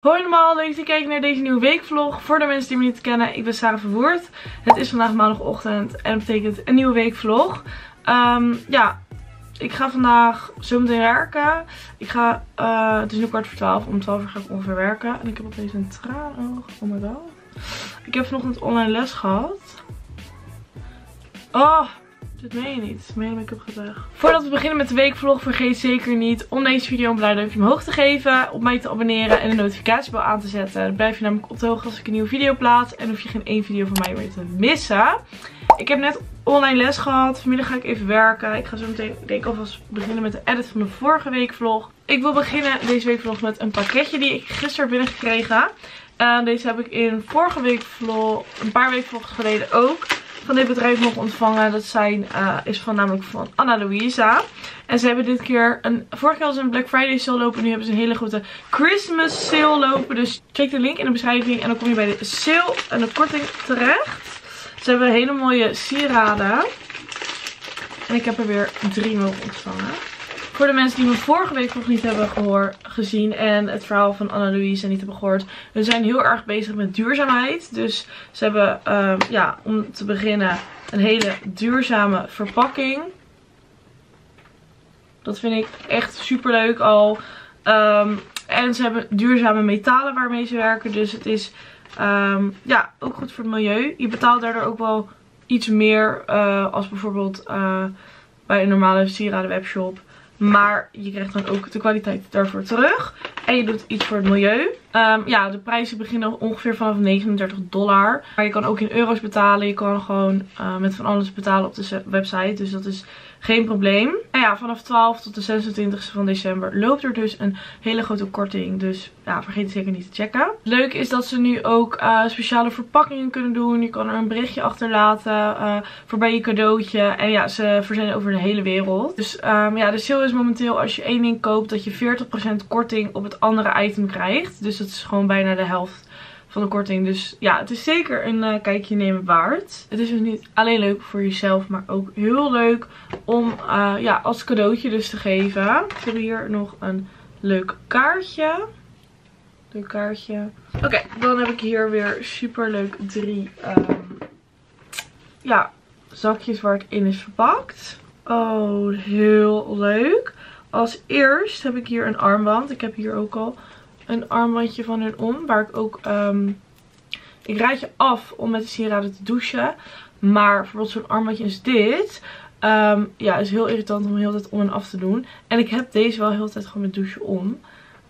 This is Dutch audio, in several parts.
Hoi allemaal, leuk dat je kijkt naar deze nieuwe weekvlog. Voor de mensen die me niet kennen, ik ben Sarah Verwoerd. Het is vandaag maandagochtend en dat betekent een nieuwe weekvlog. Um, ja, ik ga vandaag zo meteen werken. Ik ga, uh, het is nu kwart voor twaalf, om twaalf uur ga ik ongeveer werken. En ik heb opeens een traanoog, oh my god. Ik heb vanochtend online les gehad. Oh, dit meen je niet. Mijn make-up gaat. Voordat we beginnen met de weekvlog, vergeet zeker niet om deze video een blauw duimpje omhoog te geven. Op mij te abonneren en de notificatiebel aan te zetten. Dan blijf je namelijk op de hoogte als ik een nieuwe video plaats. En hoef je geen één video van mij meer te missen. Ik heb net online les gehad. Vanmiddag ga ik even werken. Ik ga zo meteen denk ik alvast beginnen met de edit van de vorige weekvlog. Ik wil beginnen deze weekvlog met een pakketje die ik gisteren binnengekregen. Uh, deze heb ik in vorige weekvlog, een paar weekvlogs geleden ook van dit bedrijf nog ontvangen. Dat zijn, uh, is van namelijk van Anna Louisa. En ze hebben dit keer, een, vorige keer was een Black Friday sale lopen. Nu hebben ze een hele grote Christmas sale lopen. Dus check de link in de beschrijving. En dan kom je bij de sale en de korting terecht. Ze hebben hele mooie sieraden. En ik heb er weer drie mogen ontvangen. Voor de mensen die me vorige week nog niet hebben gehoord, gezien en het verhaal van Anna-Louise niet hebben gehoord. We zijn heel erg bezig met duurzaamheid. Dus ze hebben, uh, ja, om te beginnen, een hele duurzame verpakking. Dat vind ik echt super leuk al. Um, en ze hebben duurzame metalen waarmee ze werken. Dus het is um, ja, ook goed voor het milieu. Je betaalt daardoor ook wel iets meer uh, als bijvoorbeeld uh, bij een normale sieraden webshop. Maar je krijgt dan ook de kwaliteit daarvoor terug. En je doet iets voor het milieu. Um, ja, de prijzen beginnen ongeveer vanaf 39 dollar. Maar je kan ook in euro's betalen. Je kan gewoon uh, met van alles betalen op de website. Dus dat is geen probleem. En ja, vanaf 12 tot de 26 van december loopt er dus een hele grote korting. Dus ja, vergeet zeker niet te checken. Leuk is dat ze nu ook uh, speciale verpakkingen kunnen doen. Je kan er een berichtje achterlaten uh, voor bij je cadeautje. En ja, ze verzenden over de hele wereld. Dus um, ja, de sale is momenteel als je één ding koopt dat je 40% korting op het andere item krijgt. Dus dat is gewoon bijna de helft van de korting. Dus ja, het is zeker een uh, kijkje nemen waard. Het is dus niet alleen leuk voor jezelf, maar ook heel leuk om uh, ja, als cadeautje dus te geven. Ik heb hier nog een leuk kaartje. Leuk kaartje. Oké, dan heb ik hier weer super leuk drie um, ja, zakjes waar het in is verpakt. Oh, heel leuk. Als eerst heb ik hier een armband. Ik heb hier ook al een armbandje van hun om. Waar ik ook... Um, ik raad je af om met de sieraden te douchen. Maar bijvoorbeeld zo'n armbandje is dit. Um, ja, is heel irritant om heel de tijd om en af te doen. En ik heb deze wel heel de tijd gewoon met douchen om.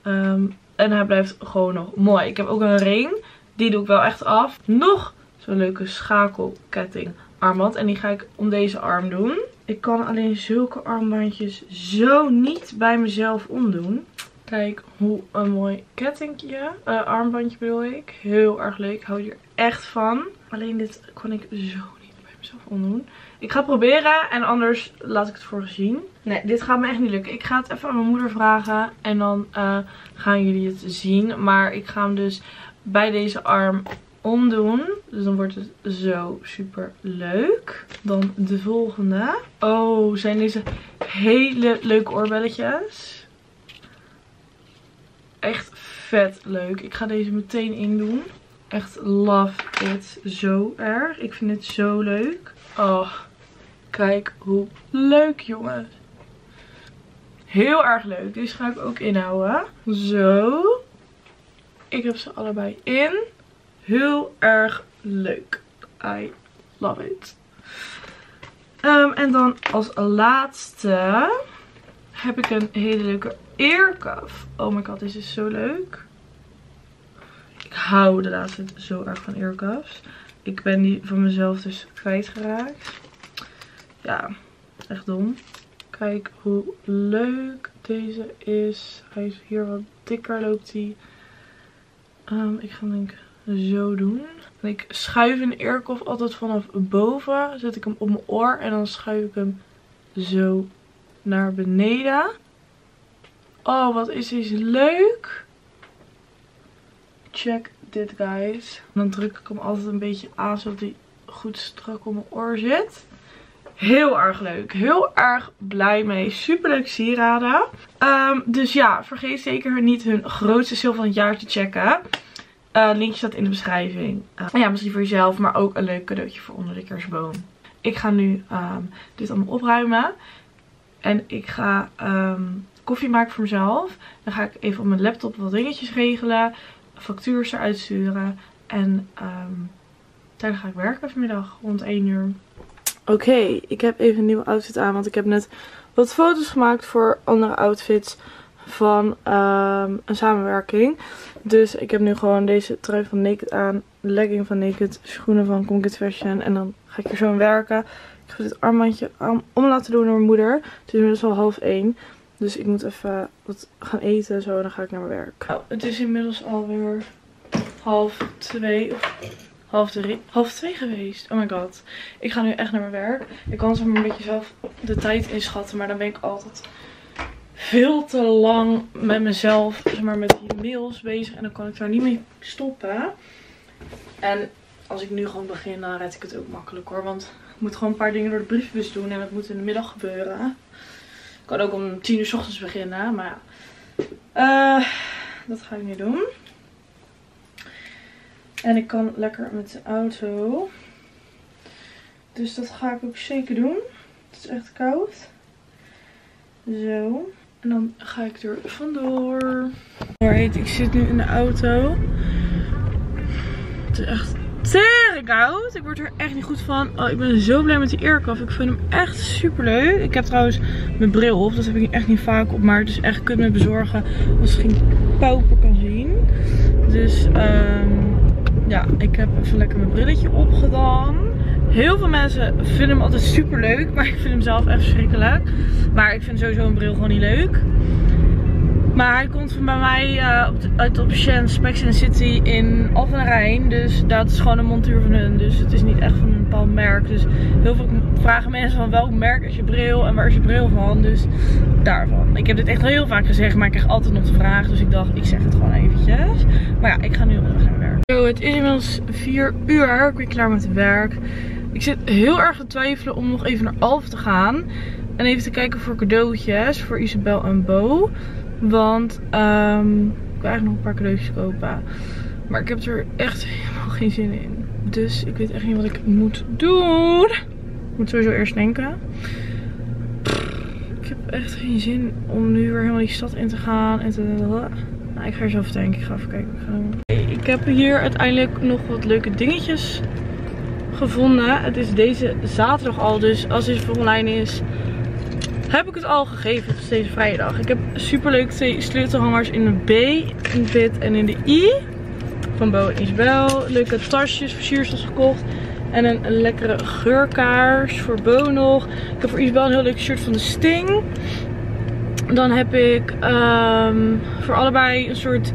Um, en hij blijft gewoon nog mooi. Ik heb ook een ring. Die doe ik wel echt af. Nog zo'n leuke schakelketting armband. En die ga ik om deze arm doen. Ik kan alleen zulke armbandjes zo niet bij mezelf omdoen. Kijk hoe een mooi kettingje, uh, armbandje bedoel ik. Heel erg leuk, ik hou hier echt van. Alleen dit kan ik zo niet bij mezelf omdoen. Ik ga proberen en anders laat ik het voor zien. Nee, dit gaat me echt niet lukken. Ik ga het even aan mijn moeder vragen en dan uh, gaan jullie het zien. Maar ik ga hem dus bij deze arm omdoen. Dus dan wordt het zo super leuk. Dan de volgende. Oh, zijn deze hele leuke oorbelletjes echt vet leuk. Ik ga deze meteen in doen. Echt love it zo erg. Ik vind het zo leuk. Oh, kijk hoe leuk jongens. Heel erg leuk. Deze ga ik ook inhouden. Zo. Ik heb ze allebei in. Heel erg leuk. I love it. Um, en dan als laatste heb ik een hele leuke earcuff. Oh my god, deze is zo leuk. Ik hou de laatste zo erg van earcuffs. Ik ben die van mezelf dus kwijtgeraakt. Ja, echt dom. Kijk hoe leuk deze is. Hij is hier wat dikker loopt hij. Um, ik ga hem denk zo doen. En ik schuif een earcuff altijd vanaf boven. Zet ik hem op mijn oor en dan schuif ik hem zo naar beneden. Oh, wat is deze leuk. Check dit, guys. dan druk ik hem altijd een beetje aan, zodat hij goed strak op mijn oor zit. heel erg leuk. Heel erg blij mee. Super leuk sieraden. Ehm, dus ja, vergeet zeker niet hun grootste sale van het jaar te checken. Uh, linkje staat in de beschrijving. Uh, ja, misschien voor jezelf, maar ook een leuk cadeautje voor onder de kerstboom. Ik ga nu um, dit allemaal opruimen. En ik ga um, koffie maken voor mezelf. Dan ga ik even op mijn laptop wat dingetjes regelen. Factuurs eruit sturen. En um, daar ga ik werken vanmiddag rond 1 uur. Oké, ik heb even een nieuwe outfit aan. Want ik heb net wat foto's gemaakt voor andere outfits van um, een samenwerking. Dus ik heb nu gewoon deze trui van Naked aan. Legging van Naked. Schoenen van Concrete Fashion. En dan ga ik hier zo aan werken. Ik ga dit armbandje om laten doen door mijn moeder. Het is inmiddels al half 1. Dus ik moet even wat gaan eten. Zo, en dan ga ik naar mijn werk. Nou, het is inmiddels alweer half 2. Of half drie, half twee geweest. Oh my god. Ik ga nu echt naar mijn werk. Ik kan maar een beetje zelf de tijd inschatten. Maar dan ben ik altijd veel te lang met mezelf, zeg maar met die mails bezig. En dan kan ik daar niet mee stoppen. En als ik nu gewoon begin, dan red ik het ook makkelijk hoor. Want moet gewoon een paar dingen door de brievenbus doen. En dat moet in de middag gebeuren. Ik kan ook om 10 uur s ochtends beginnen. Maar ja. Uh, dat ga ik nu doen. En ik kan lekker met de auto. Dus dat ga ik ook zeker doen. Het is echt koud. Zo. En dan ga ik er vandoor. Alright, ik zit nu in de auto. Het is echt tering koud. Ik word er echt niet goed van. Oh, ik ben zo blij met die earcuff. Ik vind hem echt super leuk. Ik heb trouwens mijn bril op. Dat heb ik echt niet vaak op. Maar het is echt kut me bezorgen als ik geen pauper kan zien. Dus um, ja, ik heb even lekker mijn brilletje opgedaan. Heel veel mensen vinden hem altijd super leuk. Maar ik vind hem zelf echt verschrikkelijk. Maar ik vind sowieso een bril gewoon niet leuk. Maar hij komt van bij mij uh, uit de opticien Specs City in Alphen Rijn. Dus dat is gewoon een montuur van hun. Dus het is niet echt van een bepaald merk. Dus heel veel vragen mensen van welk merk is je bril en waar is je bril van. Dus daarvan. Ik heb dit echt heel vaak gezegd, maar ik krijg altijd nog de vraag. Dus ik dacht, ik zeg het gewoon eventjes. Maar ja, ik ga nu onderweg naar werk. Zo, het is inmiddels 4 uur. Ik ben klaar met werk. Ik zit heel erg te twijfelen om nog even naar Alphen te gaan. En even te kijken voor cadeautjes voor Isabel en Bo. Want um, ik wil eigenlijk nog een paar cadeautjes kopen. Maar ik heb er echt helemaal geen zin in. Dus ik weet echt niet wat ik moet doen. Ik moet sowieso eerst denken. Ik heb echt geen zin om nu weer helemaal die stad in te gaan. En te... Nou, ik ga er over denken. Ik ga even kijken ik ga. Ik heb hier uiteindelijk nog wat leuke dingetjes gevonden. Het is deze zaterdag al. Dus als dit online is, heb ik het al gegeven. Is deze vrijdag. Ik heb super leuke twee sleutelhangers in de B, in de pit en in de I. Van Bo en Isabel. Leuke tasjes, versiersels gekocht. En een, lekkere geurkaars voor Bo nog. Ik heb voor Isabel een heel leuk shirt van de Sting. Dan heb ik um, voor allebei een soort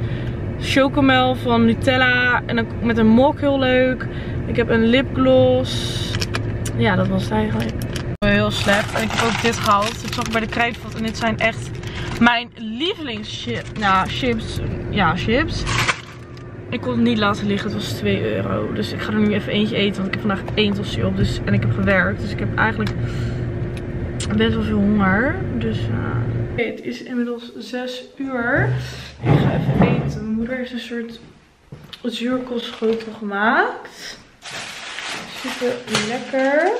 chocomel van Nutella. En dan met een mok heel leuk. Ik heb een lipgloss. Ja, dat was het eigenlijk. En ik heb ook dit gehaald. Dat zag ik bij de kruidvat. En dit zijn echt mijn lievelingschips. Nou, chips. Ja, chips. Ik kon het niet laten liggen. Het was 2 euro. Dus ik ga er nu even eentje eten. Want ik heb vandaag één tossie op. Dus, en ik heb gewerkt. Dus ik heb eigenlijk best wel veel honger. Dus uh... het is inmiddels 6 uur. Ik ga even eten. Mijn moeder heeft een soort zuurkostschotel gemaakt. Super lekker.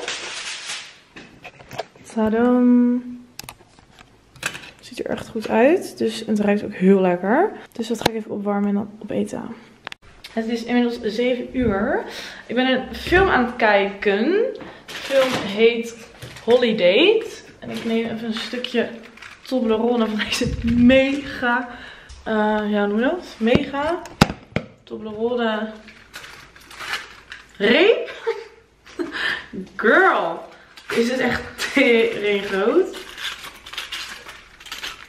Tadam. Ziet er echt goed uit. Dus het ruikt ook heel lekker. Dus dat ga ik even opwarmen en dan opeten. Het is inmiddels 7 uur. Ik ben een film aan het kijken. De film heet Holiday. En ik neem even een stukje Toblerone van deze mega, uh, ja noem je dat? Mega Toblerone reep. Girl, is het echt tering groot.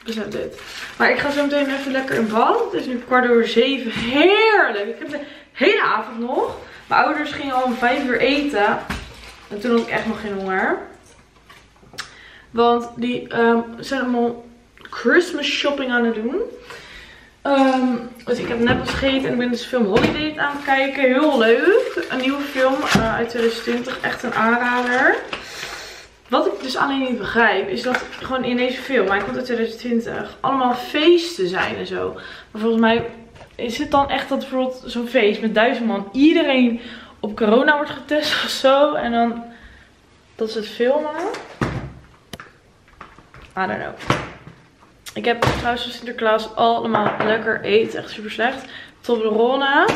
Dus dit. Maar ik ga zo meteen even lekker in bad. Het is nu kwart over zeven. Heerlijk. Ik heb de hele avond nog. Mijn ouders gingen al om vijf uur eten. En toen had ik echt nog geen honger. Want die um, zijn allemaal Christmas shopping aan het doen. Um, dus ik heb net wat gegeten en ik ben dus film Holiday aan het kijken. Heel leuk. Een nieuwe film uh, uit 2020. Echt een aanrader. Wat ik dus alleen niet begrijp, is dat gewoon in deze film, hij komt uit 2020, allemaal feesten zijn en zo. Maar volgens mij is het dan echt dat bijvoorbeeld zo'n feest met duizend man, iedereen op corona wordt getest of zo. En dan, dat is het filmen. I don't know. Ik heb trouwens van Sinterklaas allemaal lekker eten. Echt super slecht. Toblerone.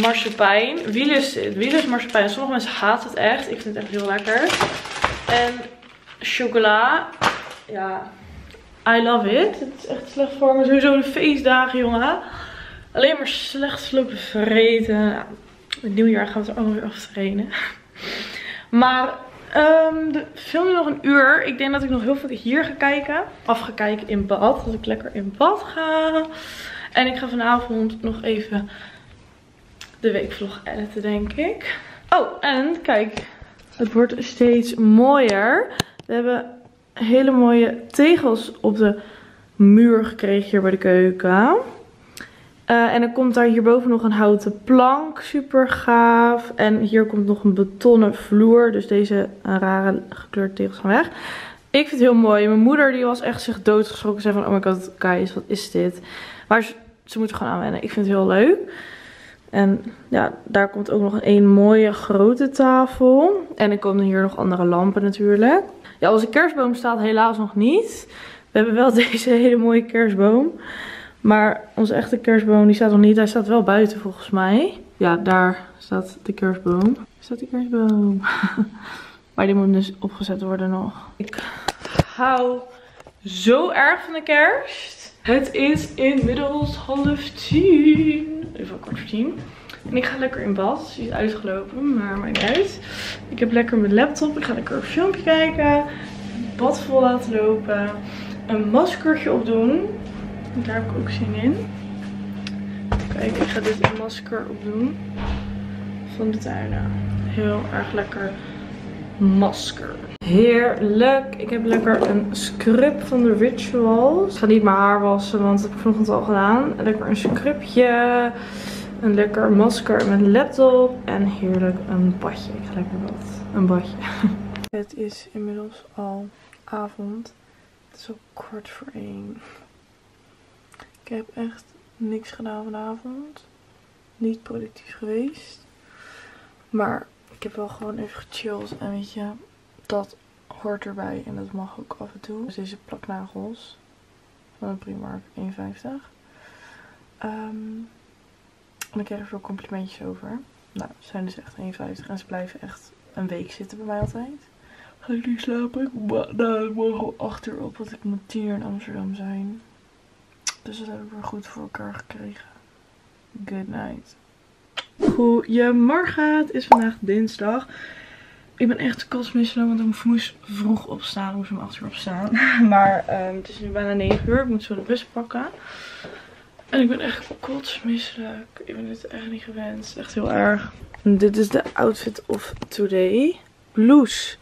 Marsepein. Wie is dit? Is marsepein? Sommige mensen haten het echt. Ik vind het echt heel lekker. En chocola. Ja, I love it. Het is echt slecht voor me. Sowieso de feestdagen, jongen. Alleen maar slecht lopen vreten. Het nieuwjaar gaan we het allemaal weer aftrainen. Maar um, de film nog een uur. Ik denk dat ik nog heel veel hier ga kijken. Af ga kijken in bad. Dat ik lekker in bad ga. En ik ga vanavond nog even de weekvlog editen, denk ik. Oh, en kijk. Het wordt steeds mooier. We hebben hele mooie tegels op de muur gekregen hier bij de keuken. Uh, en dan komt daar hierboven nog een houten plank. Super gaaf. En hier komt nog een betonnen vloer. Dus deze uh, rare gekleurde tegels gaan weg. Ik vind het heel mooi. Mijn moeder die was echt zich doodgeschrokken. Zei van, oh my god, guys, wat is dit? Maar ze, ze moet gewoon aanwennen. Ik vind het heel leuk. En ja, daar komt ook nog een, mooie grote tafel. En er komen hier nog andere lampen natuurlijk. Ja, onze kerstboom staat helaas nog niet. We hebben wel deze hele mooie kerstboom. Maar onze echte kerstboom die staat nog niet. Hij staat wel buiten volgens mij. Ja, daar staat de kerstboom. Staat de kerstboom. maar die moet dus opgezet worden nog. Ik hou zo erg van de kerst. Het is inmiddels half tien. Even kwart tien. En ik ga lekker in bad. Die is uitgelopen, maar maakt niet uit. Ik heb lekker mijn laptop. Ik ga lekker een filmpje kijken. Bad vol laten lopen. Een maskertje opdoen. Daar heb ik ook zin in. Kijk, ik ga dit masker opdoen. Van de tuinen. Heel erg lekker masker. Heerlijk. Ik heb lekker een scrub van de Rituals. Ik ga niet mijn haar wassen, want dat heb ik vanochtend al gedaan. Lekker een scrubje. Een lekker masker met laptop. En heerlijk een badje. Ik ga lekker wat. Een badje. Het is inmiddels al avond. Het is al kwart voor één. Ik heb echt niks gedaan vanavond. Niet productief geweest. Maar heb wel gewoon even gechilled. En weet je, dat hoort erbij. En dat mag ook af en toe. Dus deze plaknagels van een Primark 1,50. Um, en ik krijg er veel complimentjes over. Nou, ze zijn dus echt 1,50. En ze blijven echt een week zitten bij mij altijd. Ga ik niet slapen? Nou, morgen 8 uur op. Want ik moet 10 uur in Amsterdam zijn. Dus dat hebben we goed voor elkaar gekregen. Good night. Goedemorgen, het is vandaag dinsdag. Ik ben echt kostmisselijk, want ik moest vroeg opstaan. Ik moest om 8 uur opstaan. Maar um, het is nu bijna 9 uur. Ik moet zo de bus pakken. En ik ben echt kotsmisselijk. Ik ben dit echt niet gewend. Echt heel erg. En dit is de outfit of today. Blouse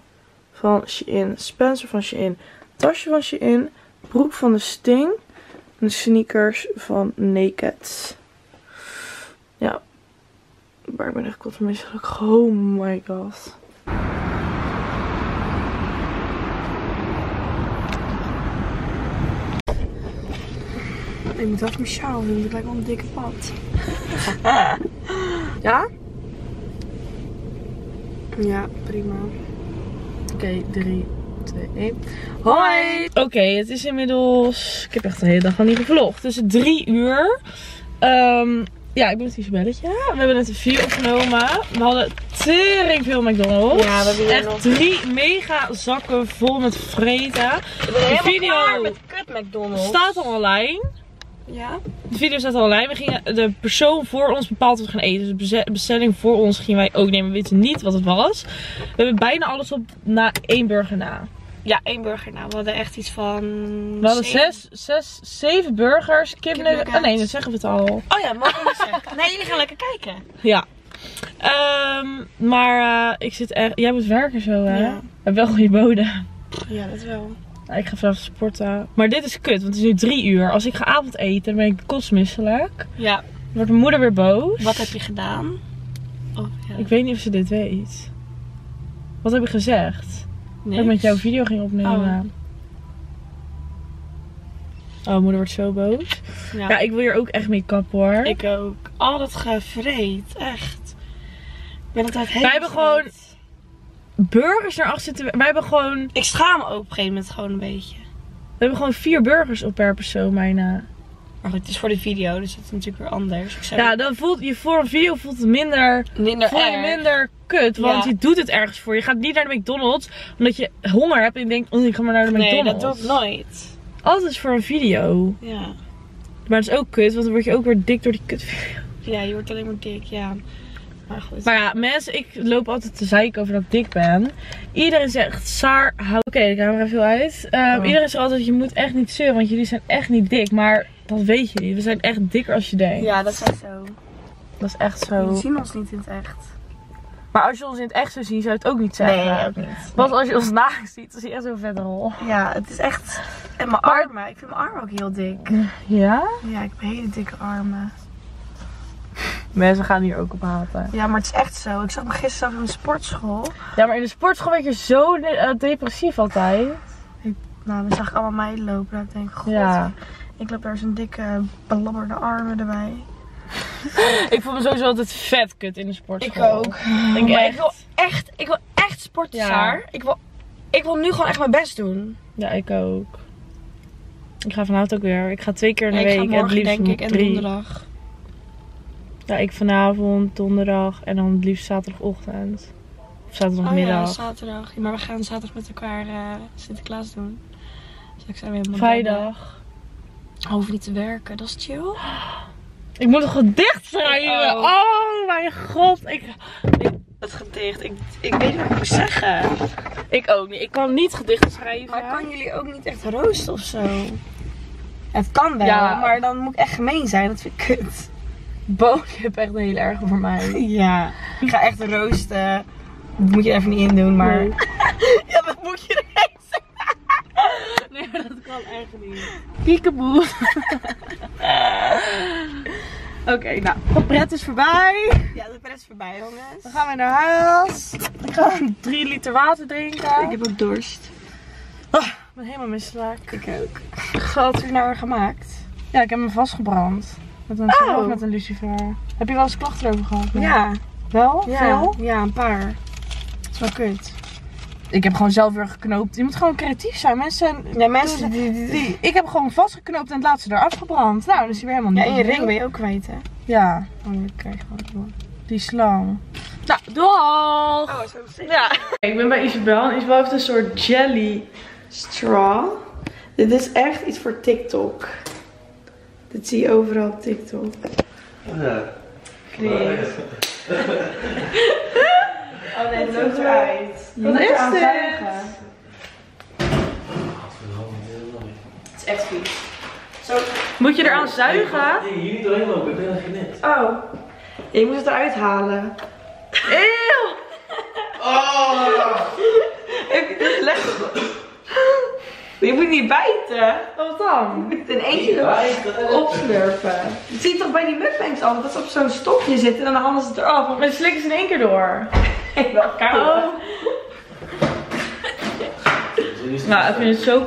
van Shein. Spencer van Shein. Tasje van Shein. Broek van de Sting de sneakers van Naked. Maar ik ben echt misselijk. Oh my god. Ik moet even mijn sjaal doen. Het lijkt wel een dikke pad. ja? Ja, prima. Oké, okay, drie, 2, 1. Hoi! Oké, het is inmiddels... Ik heb echt de hele dag al niet gevlogd. Het is drie uur. Um, ja, ik ben het Isabelletje. We hebben net een vier opgenomen. We hadden tering veel McDonald's. Ja, we hebben Echt nog... drie mega zakken vol met vreten. De video met kut McDonald's. staat al online. Ja. De video staat al online. We gingen, de persoon voor ons bepaald wat we gaan eten. Dus de bestelling voor ons gingen wij ook nemen. We weten niet wat het was. We hebben bijna alles op na één burger na. Ja, één burger. Nou, we hadden echt iets van. We hadden zes, zes, zeven burgers. Kipnuggets. Oh nee, dat zeggen we het al. Oh ja, mogen we zeggen. Nee, jullie gaan lekker kijken. Ja. Um, maar uh, ik zit echt. Jij moet werken zo, hè? Ja. En wel goede bodem. Ja, dat wel. Nou, ik ga vanaf sporten. Maar dit is kut, want het is nu drie uur. Als ik ga avondeten, dan ben ik kostmisselijk. Ja. Dan wordt mijn moeder weer boos. Wat heb je gedaan? Oh, ja. Ik weet niet of ze dit weet. Wat heb ik gezegd? Dat ik met jou video ging opnemen. Oh, moeder wordt zo boos. Ja, Ja, ik wil hier ook echt mee kappen hoor. ik ook. Al dat gevreed, echt. Ik ben altijd helemaal hebben gewoon-. Burgers erachter zitten. Wij hebben gewoon. Ik schaam me ook op een gegeven moment gewoon een beetje. We hebben gewoon vier burgers op per persoon bijna. Maar goed, het is voor de video, dus dat is natuurlijk weer anders. Ik zou Ja, dan voelt je voor een video voelt het minder. minder Voel je minder kut. Want Ja. je doet het ergens voor. Je gaat niet naar de McDonald's omdat je honger hebt en je denkt, oh, ik ga maar naar de Nee, McDonald's. dat doe ik nooit. Altijd voor een video. Ja. Maar dat is ook kut, want dan word je ook weer dik door die kutvideo. Ja, je wordt alleen maar dik, ja. Maar goed. Maar ja, mensen, ik loop altijd te zeiken over dat ik dik ben. Iedereen zegt, Saar, hou... Oké, de camera viel uit. Ehm, Oh. Iedereen zegt altijd, je moet echt niet zeuren, want jullie zijn echt niet dik. Maar dat weet je niet. We zijn echt dikker als je denkt. Ja, dat is echt zo. Dat is echt We zo. zien ons niet in het echt. Maar als je ons in het echt zou zien, zou je het ook niet zeggen. niet. Want als je ons naakt ziet, dan zie je echt zo'n vette rol. Ja, het is echt... En mijn armen. Ik vind mijn armen ook heel dik. Ja? Ja, ik heb hele dikke armen. Mensen gaan hier ook op haten. Ja, maar het is echt zo. Ik zag me gisteren zelf in een sportschool. Ja, maar in de sportschool werd je zo eh, depressief altijd. Nou, dan zag ik allemaal meiden lopen. En ik denk, god, Ja. Ik loop daar zo'n dikke, belabberde armen erbij. Ik voel me sowieso altijd vet kut in de sportschool. Ik maar echt. ik wil echt, ik wil echt sporten, Ja. Ik wil, ik wil nu gewoon echt mijn best doen. Ja, ik ook. Ik ga vanavond ook weer. Ik ga twee keer in de week. en het liefst denk ik en drie. donderdag. Ja, ik vanavond, donderdag en dan het liefst zaterdagochtend. Of Oh ja, zaterdagmiddag. zaterdag. Maar we gaan zaterdag met elkaar eh, Sinterklaas doen. Dus ik weer Vrijdag. Hoef niet te werken, dat is chill. Ik moet een gedicht schrijven. Oh. Oh, mijn god. Ik, Dat gedicht, ik, ik weet niet wat ik moet zeggen. ik ook niet. Ik kan niet gedichten schrijven. Maar kan jullie ook niet echt roosten of zo? Het kan wel, Ja. maar dan moet ik echt gemeen zijn. Dat vind ik kut. Je hebt echt een hele erge voor mij. Ja, ik ga echt roosten. Dat moet je er even niet in doen, maar... Ja, dat moet je er dat kan echt niet. Kiekeboe. Oké, nou, de pret is voorbij. Ja, de pret is voorbij, jongens. Dan gaan we naar huis. Ik ga drie liter water drinken. Ik heb ook dorst. Ik ben helemaal misselijk. Ik ook. Wat heb je nou weer gemaakt? Ja, ik heb me vastgebrand. Met een, Oh. met een lucifer. Heb je wel eens klachten erover gehad? Ja, Wel? ja, Veel? ja, een paar. Dat is wel kut. Ik heb gewoon zelf weer geknoopt. Je moet gewoon creatief zijn. Mensen... Ja, mensen die... die, die- Die, ik heb gewoon vastgeknoopt en het laatste eraf gebrand. Nou, dan is hij weer helemaal Ja, niet. en je ring ben je ook kwijt, hè? Ja, Oh, dat krijg je gewoon door. die slang. Nou, doeg! Oh, zo Ja. Ik ben bij Isabel en Isabel heeft een soort jelly. Straw. Dit is echt iets voor TikTok. Dit zie je overal op TikTok. Ja. Chris. Oh nee, het loopt Wat moet is. Het is echt vies. Zo. Moet je eraan zuigen? Nee, hier niet doorheen lopen, ik ben er geknipt. Oh. Je moet het eruit halen. Eeuw! Oh! Heb je dit lekker? Je moet niet bijten. Wat dan? Je moet het in eentje opslurpen. Dat zie je toch bij die mukbangs altijd, dat ze op zo'n stokje zitten en dan halen ze het eraf. Maar het slikken ze in één keer door. Ik wel koud. Oh. Nou, ik vind het zo...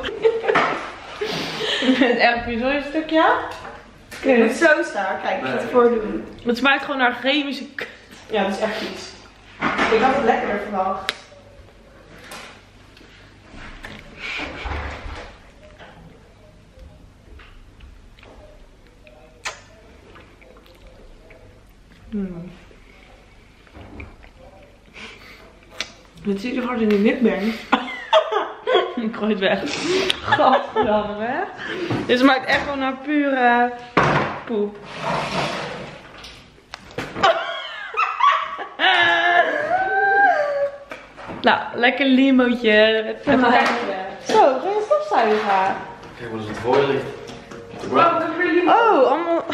Ik vind het echt zo'n stukje. Je moet zo staan. Kijk, ik ga het voordoen. Het smaakt gewoon naar chemische k- Ja, dat is echt iets. Ik had het lekkerder verwacht. Dit ziet er gewoon in de mukbang. Ik gooi het weg. Gadverdamme, hè? Dit smaakt echt gewoon naar pure poep. nou, lekker limootje. Even kijken. Zo, ga je stofzuigen? Kijk maar eens wat voor je ligt. Oh. Oh, allemaal...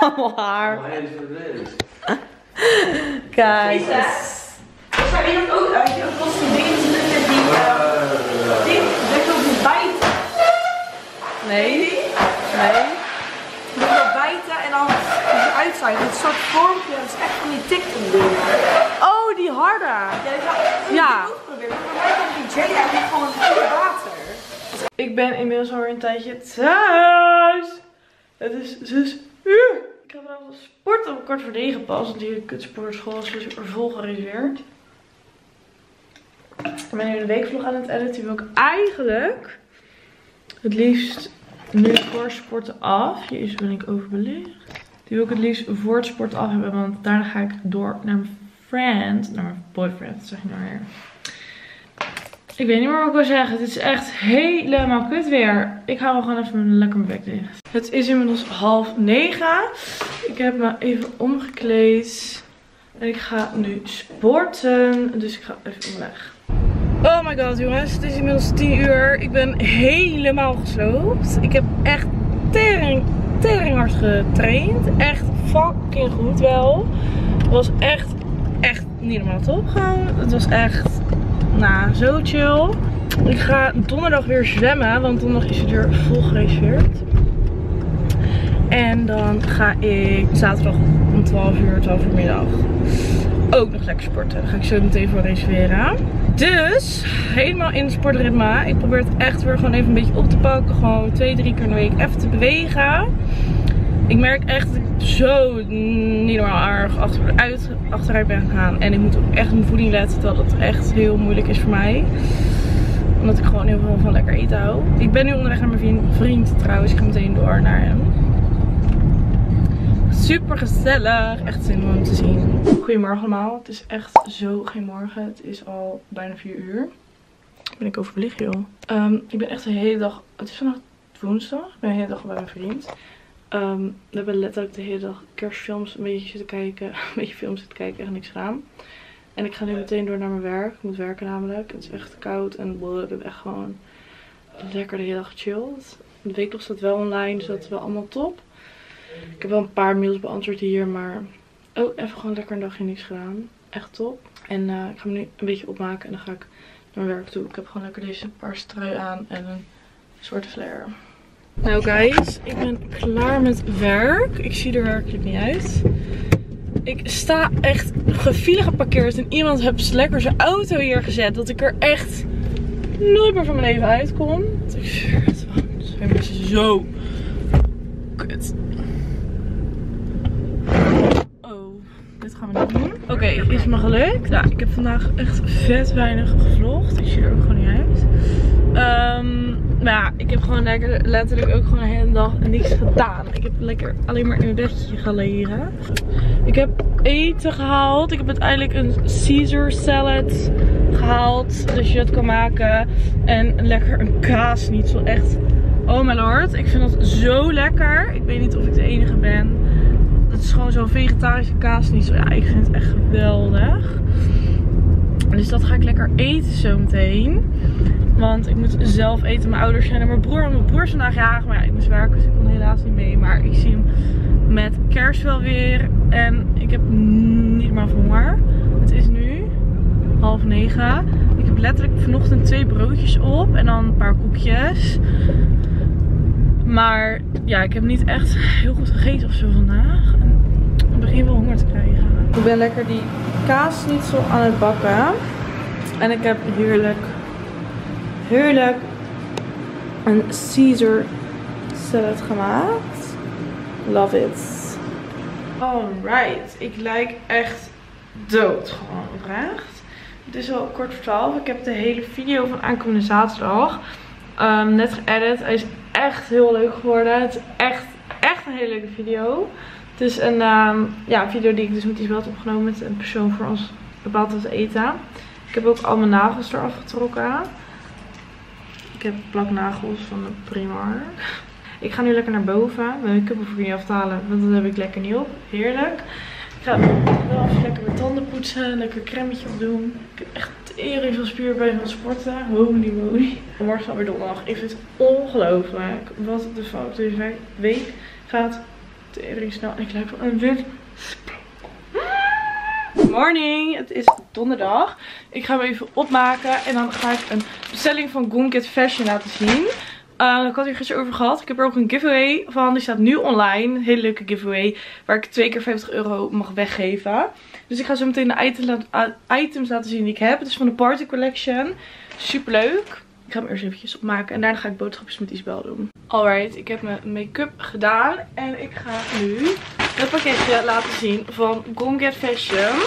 allemaal haar. Is. Kijk. Je wat ook uit? Je hebt zo'n dingen die die eh, die dat ook moet bijten. Nee. Die? Nee. Je moet bijten en dan moet je uitzuigen. Het soort vormpje, dat is echt van die dingen. Oh, die harde. Jij zou Ja. ook proberen. Maar voor mij komt die jelly eigenlijk gewoon in water. Ik ben inmiddels alweer een tijdje thuis. Het is zes uur. Ik ga vanavond sporten om kwart voor negen pas. Want die kutsportschool is dus er vol gereserveerd. Ik ben nu een weekvlog aan het editen. Wil ik eigenlijk het liefst nu voor sporten af. Jezus ben ik overbelicht. Die wil ik het liefst voor het sporten af hebben. Want daarna ga ik door naar mijn friend. Naar mijn boyfriend, zeg ik maar weer. Ik weet niet meer wat ik wil zeggen. Het is echt helemaal kut weer. Ik hou wel gewoon even lekker mijn bek dicht. Het is inmiddels half negen. Ik heb me even omgekleed. En ik ga nu sporten. Dus ik ga even onderweg. Oh my god jongens. Het is inmiddels 10 uur. Ik ben helemaal gesloopt. Ik heb echt tering, tering hard getraind. Echt fucking goed wel. Het was echt, echt niet normaal top gewoon. Het was echt nou, zo chill. Ik ga donderdag weer zwemmen, want donderdag is het weer vol gereserveerd. En dan ga ik zaterdag om 12 uur, 12 uur middag ook nog lekker sporten. Daar ga ik zo meteen voor reserveren. Dus, helemaal in het sportritme. Ik probeer het echt weer gewoon even een beetje op te pakken. Gewoon twee, drie keer in de week even te bewegen. Ik merk echt dat ik zo niet normaal erg achteruit, achteruit ben gegaan. En ik moet ook echt mijn voeding letten. Dat het echt heel moeilijk is voor mij. Omdat ik gewoon heel veel van lekker eten hou. Ik ben nu onderweg naar mijn vriend trouwens. Ik ga meteen door naar hem. Super gezellig. Echt zin om hem te zien. Goedemorgen allemaal. Het is echt zo geen morgen. Het is al bijna 4 uur. Ben ik overbelicht joh. Ehm, ik ben echt de hele dag. Het is vandaag woensdag. Ik ben de hele dag bij mijn vriend. Ehm, we hebben letterlijk de hele dag kerstfilms een beetje zitten kijken. Een beetje films zitten kijken. Echt niks gedaan. En ik ga nu meteen door naar mijn werk. Ik moet werken namelijk. Het is echt koud. En bleh, ik heb echt gewoon lekker de hele dag gechilled. De week staat wel online. Dus dat is wel allemaal top. Ik heb wel een paar mails beantwoord hier. Maar oh, even gewoon lekker een dagje niks gedaan. Echt top. En eh, ik ga me nu een beetje opmaken. En dan ga ik naar mijn werk toe. Ik heb gewoon lekker deze paarse trui aan. En een zwarte flare. Nou guys, ik ben klaar met werk. Ik zie er werkelijk niet uit. Ik sta echt gevielig geparkeerd en iemand heeft lekker zijn auto hier gezet. Dat ik er echt nooit meer van mijn leven uitkom. Ik zweer het, zijn zo kut. Oh, dit gaan we niet doen. Oké, is me gelukt. Ik heb vandaag echt vet weinig gevlogd. Ik zie er ook gewoon niet uit. Ehm, maar ja, ik heb gewoon lekker, letterlijk ook gewoon een hele dag niks gedaan. Ik heb lekker alleen maar in mijn bedje gelegen. Ik heb eten gehaald. Ik heb uiteindelijk een Caesar salad gehaald. Dus je dat kan maken. En lekker een kaasnietsel. Echt, oh my lord. Ik vind dat zo lekker. Ik weet niet of ik de enige ben. Het is gewoon zo'n vegetarische kaasnietsel. Ja, ik vind het echt geweldig. Dus dat ga ik lekker eten zometeen. Want ik moet zelf eten. Mijn ouders zijn er. Mijn broer, mijn broer is vandaag jarig. Maar ja, ik moest werken. Dus ik kon helaas niet mee. Maar ik zie hem met kerst wel weer. En ik heb niet meer honger. Het is nu half negen. Ik heb letterlijk vanochtend twee broodjes op. En dan een paar koekjes. Maar ja, ik heb niet echt heel goed gegeten of zo vandaag. En begin wel honger te krijgen. Ik ben lekker die kaasnietsel aan het bakken. En ik heb heerlijk, heerlijk een Caesar salad gemaakt. Love it. Alright, ik lijk echt dood gewoon oprecht. Het is al kort voor 12. Ik heb de hele video van aankomende zaterdag um, net geëdit. Hij is echt heel leuk geworden. Het is echt, echt een hele leuke video. Het is een um, ja, video die ik dus met Isabel heb opgenomen met een persoon voor ons bepaald wat eten. Ik heb ook al mijn nagels eraf getrokken. Ik heb plaknagels van de Primark. Ik ga nu lekker naar boven. Mijn make-up hoef ik niet af te halen, want dat heb ik lekker niet op. Heerlijk. Ik ga wel even lekker mijn tanden poetsen. Lekker cremmetje opdoen. Ik heb echt tering veel spierpijn van sporten. Holy moly. Morgen is alweer donderdag. Ik vind het ongelooflijk. Wat de fuck. Deze week gaat tering snel. En ik lijk wit Morning, het is donderdag. Ik ga hem even opmaken en dan ga ik een bestelling van Goomkit Fashion laten zien. Eh, ik had hier gisteren over gehad. Ik heb er ook een giveaway van. Die staat nu online. Hele leuke giveaway. Waar ik twee keer 50 euro mag weggeven. Dus ik ga zo meteen de items, items laten zien die ik heb. Het is van de Party Collection. Super leuk. Ik ga hem eerst eventjes opmaken. En daarna ga ik boodschapjes met Isabel doen. Alright, ik heb mijn make-up gedaan. En ik ga nu het pakketje laten zien van Gone Get Fashion.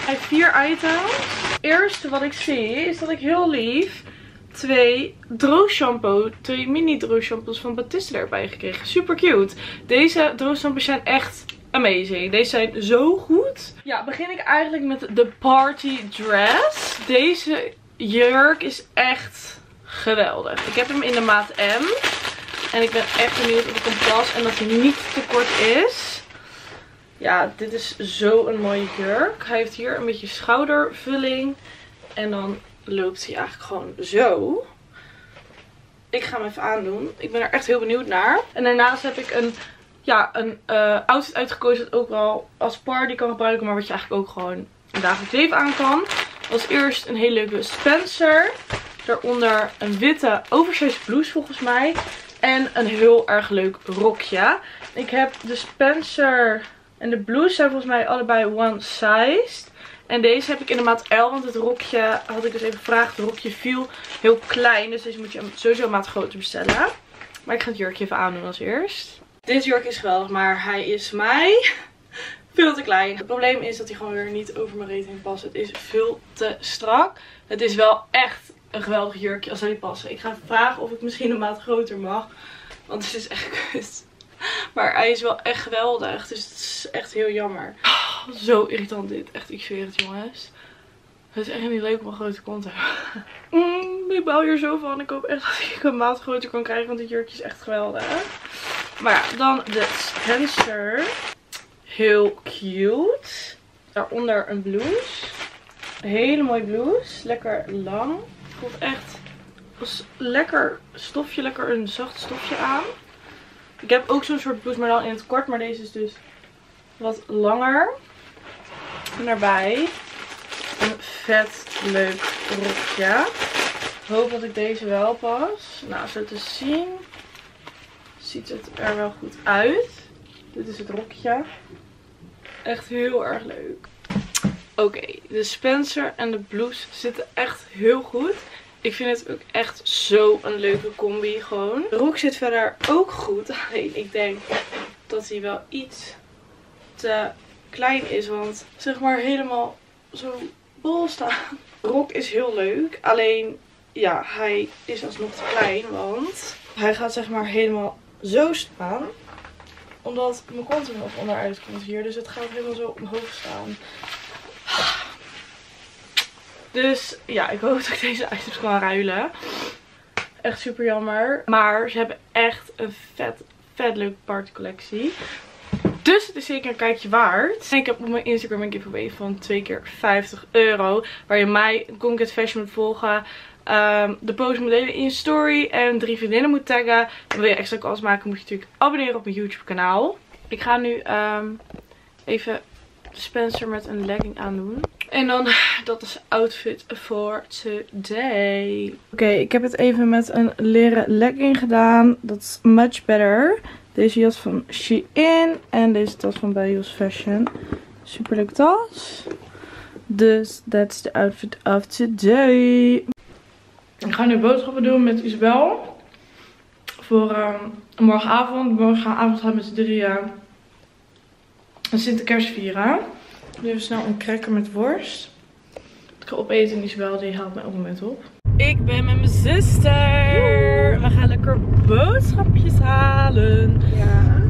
Hij heeft vier items. Eerste wat ik zie is dat ik heel lief twee droogshampoo, twee mini droogshampoos van Batista erbij gekregen. Super cute. Deze droogshampoos zijn echt amazing. Deze zijn zo goed. Ja, begin ik eigenlijk met de party dress. Deze jurk is echt geweldig. Ik heb hem in de maat M. En ik ben echt benieuwd of ik hem pas en dat hij niet te kort is. Ja, dit is zo een mooie jurk. Hij heeft hier een beetje schoudervulling. En dan loopt hij eigenlijk gewoon zo. Ik ga hem even aandoen. Ik ben er echt heel benieuwd naar. En daarnaast heb ik een, ja, een uh, outfit uitgekozen dat ook wel als party kan gebruiken. Maar wat je eigenlijk ook gewoon in dagelijks leven aan kan. Als eerst een hele leuke Spencer. Daaronder een witte oversized blouse volgens mij. En een heel erg leuk rokje. Ik heb de Spencer en de blouse zijn volgens mij allebei one-sized. En deze heb ik in de maat L, want het rokje had ik dus even gevraagd. Het rokje viel heel klein, dus deze moet je sowieso een maat groter bestellen. Maar ik ga het jurkje even aandoen als eerst. Dit jurk is geweldig, maar hij is mij veel te klein. Het probleem is dat hij gewoon weer niet over mijn reet past. Het is veel te strak. Het is wel echt een geweldig jurkje als hij passen. Ik ga vragen of ik misschien een maat groter mag. Want het is echt kut. Maar hij is wel echt geweldig. Dus het is echt heel jammer. Oh, zo irritant dit. Echt, ik zweer het jongens. Het is echt niet leuk om een grote kont te hebben. Mm, ik bouw hier zo van. Ik hoop echt dat ik een maat groter kan krijgen. Want dit jurkje is echt geweldig. Maar ja, dan de Spencer. Heel cute. Daaronder een blouse. Een hele mooie blouse. Lekker lang. Voelt echt als lekker stofje. Lekker een zacht stofje aan. Ik heb ook zo'n soort blouse, maar dan in het kort. Maar deze is dus wat langer. En daarbij een vet leuk rokje. Ik hoop dat ik deze wel pas. Nou, zo te zien ziet het er wel goed uit. Dit is het rokje. Echt heel erg leuk. Oké, de Spencer en de blouse zitten echt heel goed. Ik vind het ook echt zo een leuke combi gewoon. De rok zit verder ook goed. Alleen ik denk dat hij wel iets te klein is. Want zeg maar helemaal zo bol staan. De rok is heel leuk. Alleen ja, hij is alsnog te klein. Want hij gaat zeg maar helemaal zo staan. Omdat mijn kont er nog onderuit komt hier. Dus het gaat helemaal zo omhoog staan. Dus ja, ik hoop dat ik deze items kan ruilen. Echt super jammer. Maar ze hebben echt een vet, vet leuke partycollectie. Dus het is zeker een kijkje waard. En ik heb op mijn Instagram een giveaway van 2 keer 50 euro. Waar je mij, Conket Fashion moet volgen. Um, de post moet delen in je story. En drie vriendinnen moet taggen. En wil je extra kans maken moet je natuurlijk abonneren op mijn YouTube kanaal. Ik ga nu um, even Spencer met een legging aandoen. En dan, dat is outfit for today. Oké, ik heb het even met een leren legging gedaan. Dat is much better. Deze jas van Shein en deze tas van Bios Fashion. Super leuke tas. Dus that's the outfit of today. Ik ga nu boodschappen doen met Isabel. Voor um, morgenavond. Morgenavond gaan we met z'n drieën een Sinterklaas vieren. Nu even snel een cracker met worst. Ik ga opeten en Isabel die haalt mij op het moment op. Ik ben met mijn zuster. We gaan lekker boodschapjes halen. Ja.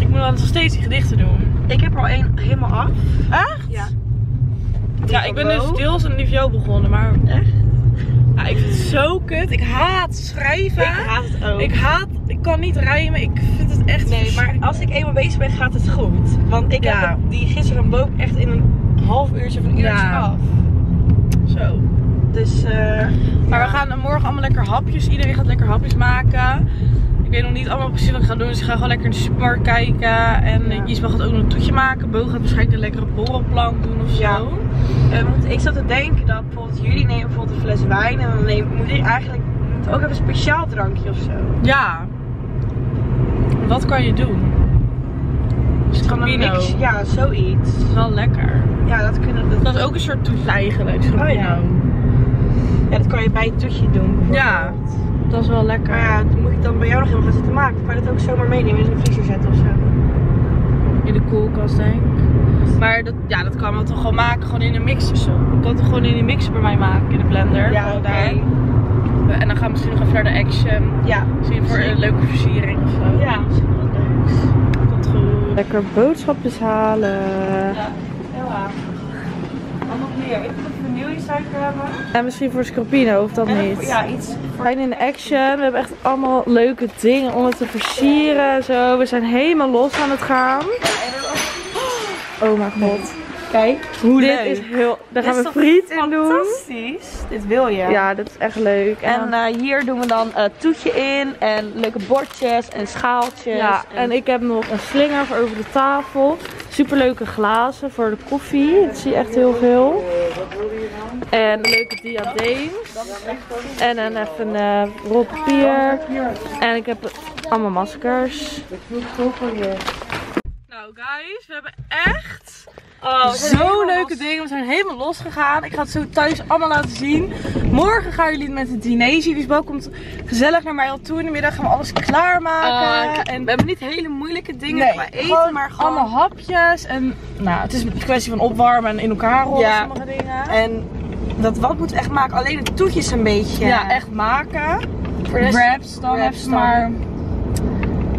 Ik moet nog steeds die gedichten doen. Ik heb er al één helemaal af. Echt? Ja. Ja, ik ben dus deels een niveau begonnen, maar Echt? Ja, ik vind het zo kut. Ik haat schrijven. Ik haat het ook. Ik haat, ik kan niet rijmen. Ik vind het echt Nee, maar als ik eenmaal bezig ben, gaat het goed. Want ik Ja. heb die gisteren boek echt in een half uurtje of een uurtje Ja. af. Zo. Dus, eh Maar ja. we gaan morgen allemaal lekker hapjes. Iedereen gaat lekker hapjes maken. Weet nog niet allemaal precies wat ik ga doen. Dus ik ga gewoon lekker in de supermarkt kijken. En Ja. Isma gaat ook nog een toetje maken. Bo gaat waarschijnlijk een lekkere borrelplank doen of zo. Ja. Eh, want ik zat te denken dat bijvoorbeeld jullie nemen bijvoorbeeld een fles wijn. En dan neem, moet ik eigenlijk Ook even een speciaal drankje of zo. Ja. Wat kan je doen? Kan een Scapino. mix, ja, zoiets. Dat is wel lekker. Ja, dat kunnen dat, Dat is ook een soort toetje eigenlijk. Oh, ja. ja, dat kan je bij een toetje doen. Ja. Dat is wel lekker. Maar ja, dan moet ik dan bij jou nog helemaal gaan zitten maken. Kan je dat ook zomaar meenemen in zo'n vriezer zetten of zo? In de koelkast denk ik. Maar dat, ja, dat kan we toch gewoon maken, gewoon in een mixer zo. Ik kan het gewoon in die mixer bij mij maken, in de blender. Ja, oké. daar. En dan gaan we misschien nog even naar de Action. Ja. Misschien voor een leuke versiering of zo. Ja, misschien wel leuks. Komt goed. Lekker boodschapjes halen. Ja, heel aardig. Wat nog meer? Vanillesuiker hebben? En misschien voor Scapino, of dat En niet. Ja, iets. We zijn in Action. We hebben echt allemaal leuke dingen om het te versieren en zo. We zijn helemaal los aan het gaan. Oh mijn god. Kijk, hoe Dit leuk. is heel... Daar Dit gaan we friet in doen. Fantastisch. Dit wil je. Ja, dat is echt leuk. En eh, hier doen we dan eh toetje in en leuke bordjes en schaaltjes. Ja, en ik heb nog een slinger voor over de tafel. Superleuke glazen voor de koffie. Dat zie je echt heel veel. En leuke diadeems. En dan even eh rol papier. En ik heb allemaal maskers. Nou guys, we hebben echt oh, zo'n leuke dingen. We zijn helemaal losgegaan. Ik ga het zo thuis allemaal laten zien. Morgen gaan jullie met het diner zien. Dus Bo komt gezellig naar mij al toe. In de middag gaan we alles klaarmaken. en we hebben niet hele moeilijke dingen Nee, qua eten, gewoon maar gewoon... allemaal hapjes. En nou, het is een kwestie van opwarmen en in elkaar rollen Ja. sommige dingen. En dat wat moeten we echt maken? Alleen de toetjes een beetje. ja, echt maken. Wraps dan wraps even dan. maar.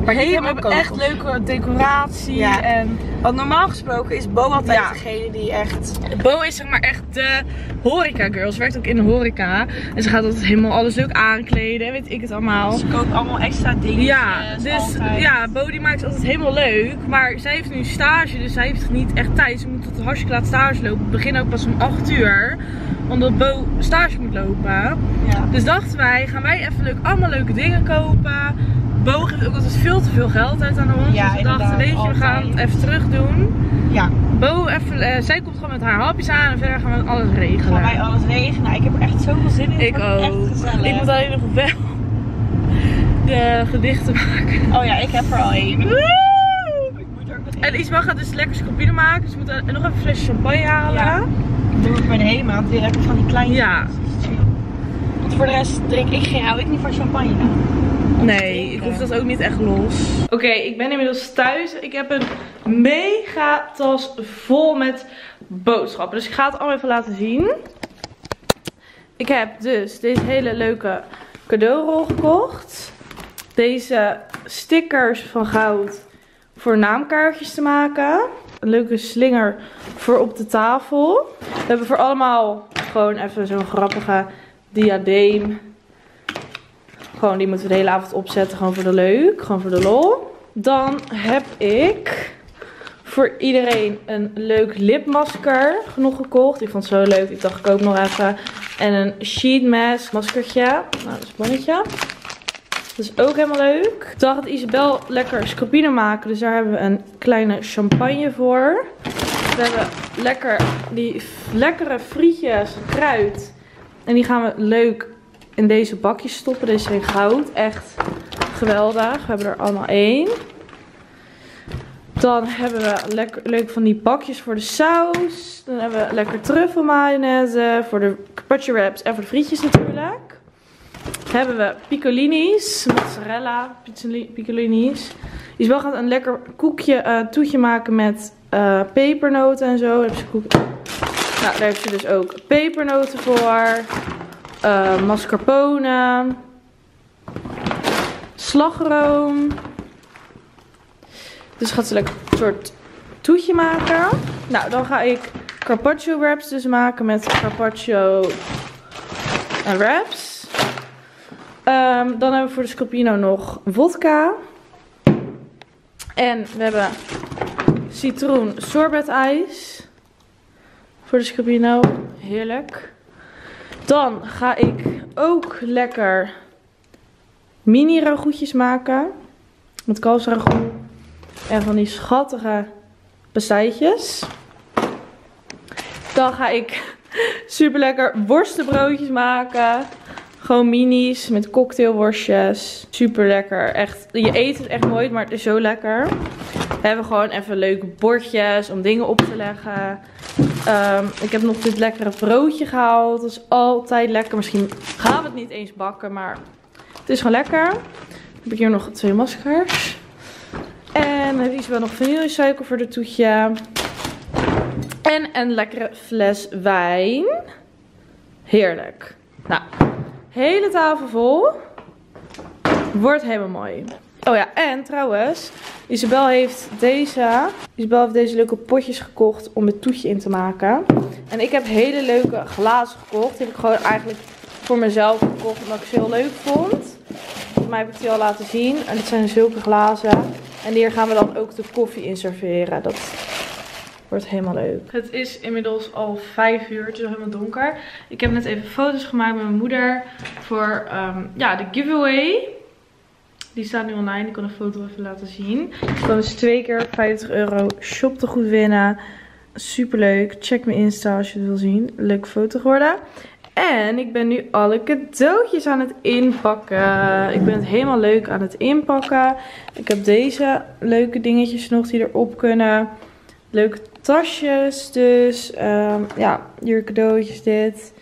Maar helemaal hebben echt kokos. leuke decoratie. Ja. En Want normaal gesproken is Bo altijd Ja. degene die echt... Bo is zeg maar echt de horeca girl. Ze werkt ook in de horeca. En ze gaat altijd helemaal alles leuk aankleden. Weet ik het allemaal. Ze koopt allemaal extra dingen. Ja, dus ja, Bo die maakt het altijd helemaal leuk. Maar zij heeft nu stage, dus zij heeft niet echt tijd. Ze moet tot hartstikke laat stage lopen. We beginnen ook pas om 8 uur. Omdat Bo stage moet lopen. Ja. Dus dachten wij, gaan wij even leuk, allemaal leuke dingen kopen. Bo geeft ook altijd veel te veel geld uit aan ons. Ja, dus we dachten, weet je, we gaan het even terug doen. ja. Bo, even, eh, zij komt gewoon met haar hapjes aan en verder gaan we alles Gaan regelen. wij alles regelen? Nou, ik heb er echt zoveel zin in. Ik ook. Echt. Ik moet alleen nog wel de gedichten maken. Oh ja, ik heb er al één. Ik moet. En Isabel gaat dus lekker scapino maken. Dus we moeten nog even een flesje champagne halen. Ja. Ik doe het bij de HEMA, want die heb ik van die kleine. Ja. Want voor de rest drink ik geen, hou ik niet van champagne. Nee, ik hoef dat ook niet echt los. Oké, ik ben inmiddels thuis. Ik heb een mega tas vol met boodschappen. Dus ik ga het allemaal even laten zien. Ik heb dus deze hele leuke cadeaurol gekocht. Deze stickers van goud voor naamkaartjes te maken. Een leuke slinger voor op de tafel. We hebben voor allemaal gewoon even zo'n grappige diadeem. Gewoon, die moeten we de hele avond opzetten. Gewoon voor de leuk. Gewoon voor de lol. Dan heb ik voor iedereen een leuk lipmasker nog gekocht. Ik vond het zo leuk. Ik dacht, ik koop nog even. En een sheet mask maskertje. Nou, dat is bonnetje. Dat is ook helemaal leuk. Ik dacht dat Isabel lekker scrapine maken. Dus daar hebben we een kleine champagne voor. We hebben lekker die lekkere frietjes kruid. En die gaan we leuk in deze bakjes stoppen. Deze zijn goud. Echt geweldig. We hebben er allemaal één. Dan hebben we lekker, leuk van die bakjes voor de saus. Dan hebben we lekker truffel mayonaise voor de carpaccio wraps en voor de frietjes natuurlijk. Hebben we piccolinis, mozzarella piccolinis. Isabel gaat een lekker koekje, eh, toetje maken met eh, pepernoten en zo. Heeft ze koek... Nou, daar heeft ze dus ook pepernoten voor. Eh, mascarpone. Slagroom. Dus gaat ze lekker een soort toetje maken. Nou, dan ga ik carpaccio wraps dus maken met carpaccio en wraps. Ehm, dan hebben we voor de scapino nog vodka. En we hebben citroen sorbetijs. Voor de scapino. Heerlijk. Dan ga ik ook lekker mini ragoutjes maken. Met kalfsragout. En van die schattige pastijtjes. Dan ga ik super lekker worstenbroodjes maken. Gewoon minis met cocktailworstjes. Super lekker. Echt, je eet het echt nooit, maar het is zo lekker. We hebben gewoon even leuke bordjes om dingen op te leggen. Ehm, ik heb nog dit lekkere broodje gehaald. Dat is altijd lekker. Misschien gaan we het niet eens bakken, maar het is gewoon lekker. Heb ik hier nog twee maskers. En heb wel nog vanillesuiker voor de toetje. En een lekkere fles wijn. Heerlijk. Nou, hele tafel vol. Wordt helemaal mooi. Oh ja, en trouwens, Isabel heeft deze, Isabel heeft deze leuke potjes gekocht om het toetje in te maken. En ik heb hele leuke glazen gekocht. Die heb ik gewoon eigenlijk voor mezelf gekocht omdat ik ze heel leuk vond. Volgens mij heb ik die al laten zien. En dit zijn zulke glazen. En hier gaan we dan ook de koffie in serveren. Dat wordt helemaal leuk. Het is inmiddels al 5 uur. Het is al helemaal donker. Ik heb net even foto's gemaakt met mijn moeder voor ehm, ja, de giveaway. Die staat nu online. Ik kan een foto even laten zien. Dan is twee keer 50 euro shop te goed winnen. Super leuk. Check mijn Insta als je het wil zien. Leuke foto geworden. En ik ben nu alle cadeautjes aan het inpakken. Ik ben het helemaal leuk aan het inpakken. Ik heb deze leuke dingetjes nog die erop kunnen. Leuke tasjes. Dus ehm, ja, hier cadeautjes dit.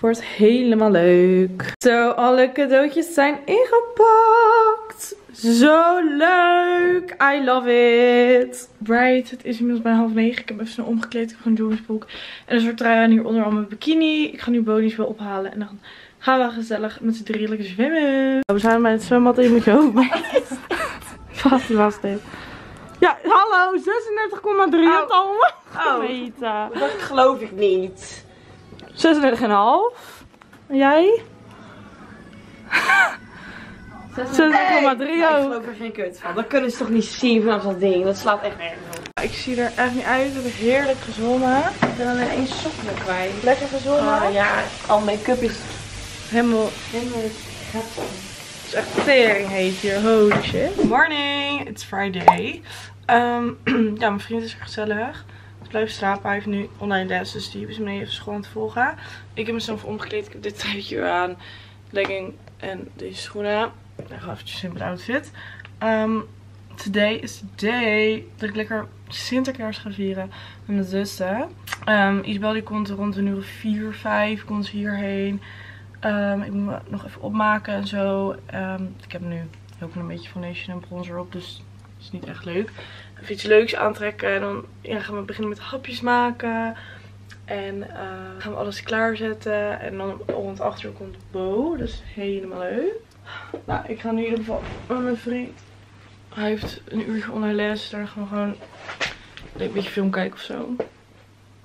Wordt helemaal leuk. Zo, alle cadeautjes zijn ingepakt. Zo leuk. I love it. Right, het is inmiddels bijna half negen. Ik heb even snel omgekleed. Ik heb joggingsbroek. En een soort trui aan hieronder al mijn bikini. Ik ga nu bonies wel ophalen. En dan gaan we gezellig met z'n drieën lekker zwemmen. We zijn bij het zwembad en je moet je mee. Vast was dit. Ja, hallo, 36,3 Oh. Oh. Dat geloof ik niet. 36,5. En jij? 36,3 Ik ook. geloof er geen kut van. Dat kunnen ze toch niet zien vanaf dat ding. Dat slaat echt nergens op. Ik zie er echt niet uit. Ik heb heerlijk gezongen. Ik ben alleen één sokje kwijt. Lekker gezongen. Oh ja, al make-up is Helemaal, helemaal... het is echt tering heet hier. Holy shit. Morning, it's Friday. Ehm, ja, mijn vriend is er gezellig. Blijf slapen. Hij nu online les, dus die is me even school aan het volgen. Ik heb mezelf omgekleed. Ik heb dit truitje aan. Legging en deze schoenen. Ik ga eventjes een simpele outfit. Ehm, today is the day dat ik lekker Sinterklaas ga vieren met mijn zussen. Ehm, Isabel die komt rond een uur of 4, 5 komt hierheen. Ehm, ik moet me nog even opmaken en zo. Ik heb nu heel klein beetje foundation en bronzer op, dus is niet echt leuk. Even iets leuks aantrekken en dan ja, gaan we beginnen met hapjes maken. En eh, gaan we alles klaarzetten. En dan rond 8 uur komt Bo. Dat is helemaal leuk. Nou, ik ga nu in ieder geval met mijn vriend. Hij heeft een uurtje onder les. Daar gaan we gewoon een beetje film kijken of zo.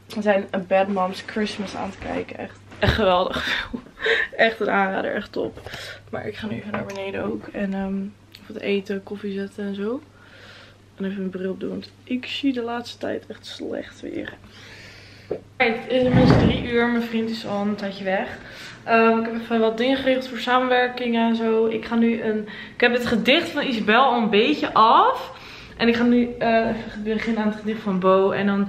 We zijn een Bad Moms Christmas aan het kijken. Echt, echt geweldig. echt een aanrader. Echt top. Maar ik ga nu even naar beneden ook. En ehm wat eten, koffie zetten en zo. En even mijn bril doen. Want ik zie de laatste tijd echt slecht weer. Het is inmiddels drie uur. Mijn vriend is al een tijdje weg. Ehm, ik heb even wat dingen geregeld voor samenwerkingen en zo. Ik ga nu een. Ik heb het gedicht van Isabel al een beetje af. En ik ga nu eh, even beginnen aan het gedicht van Bo. En dan.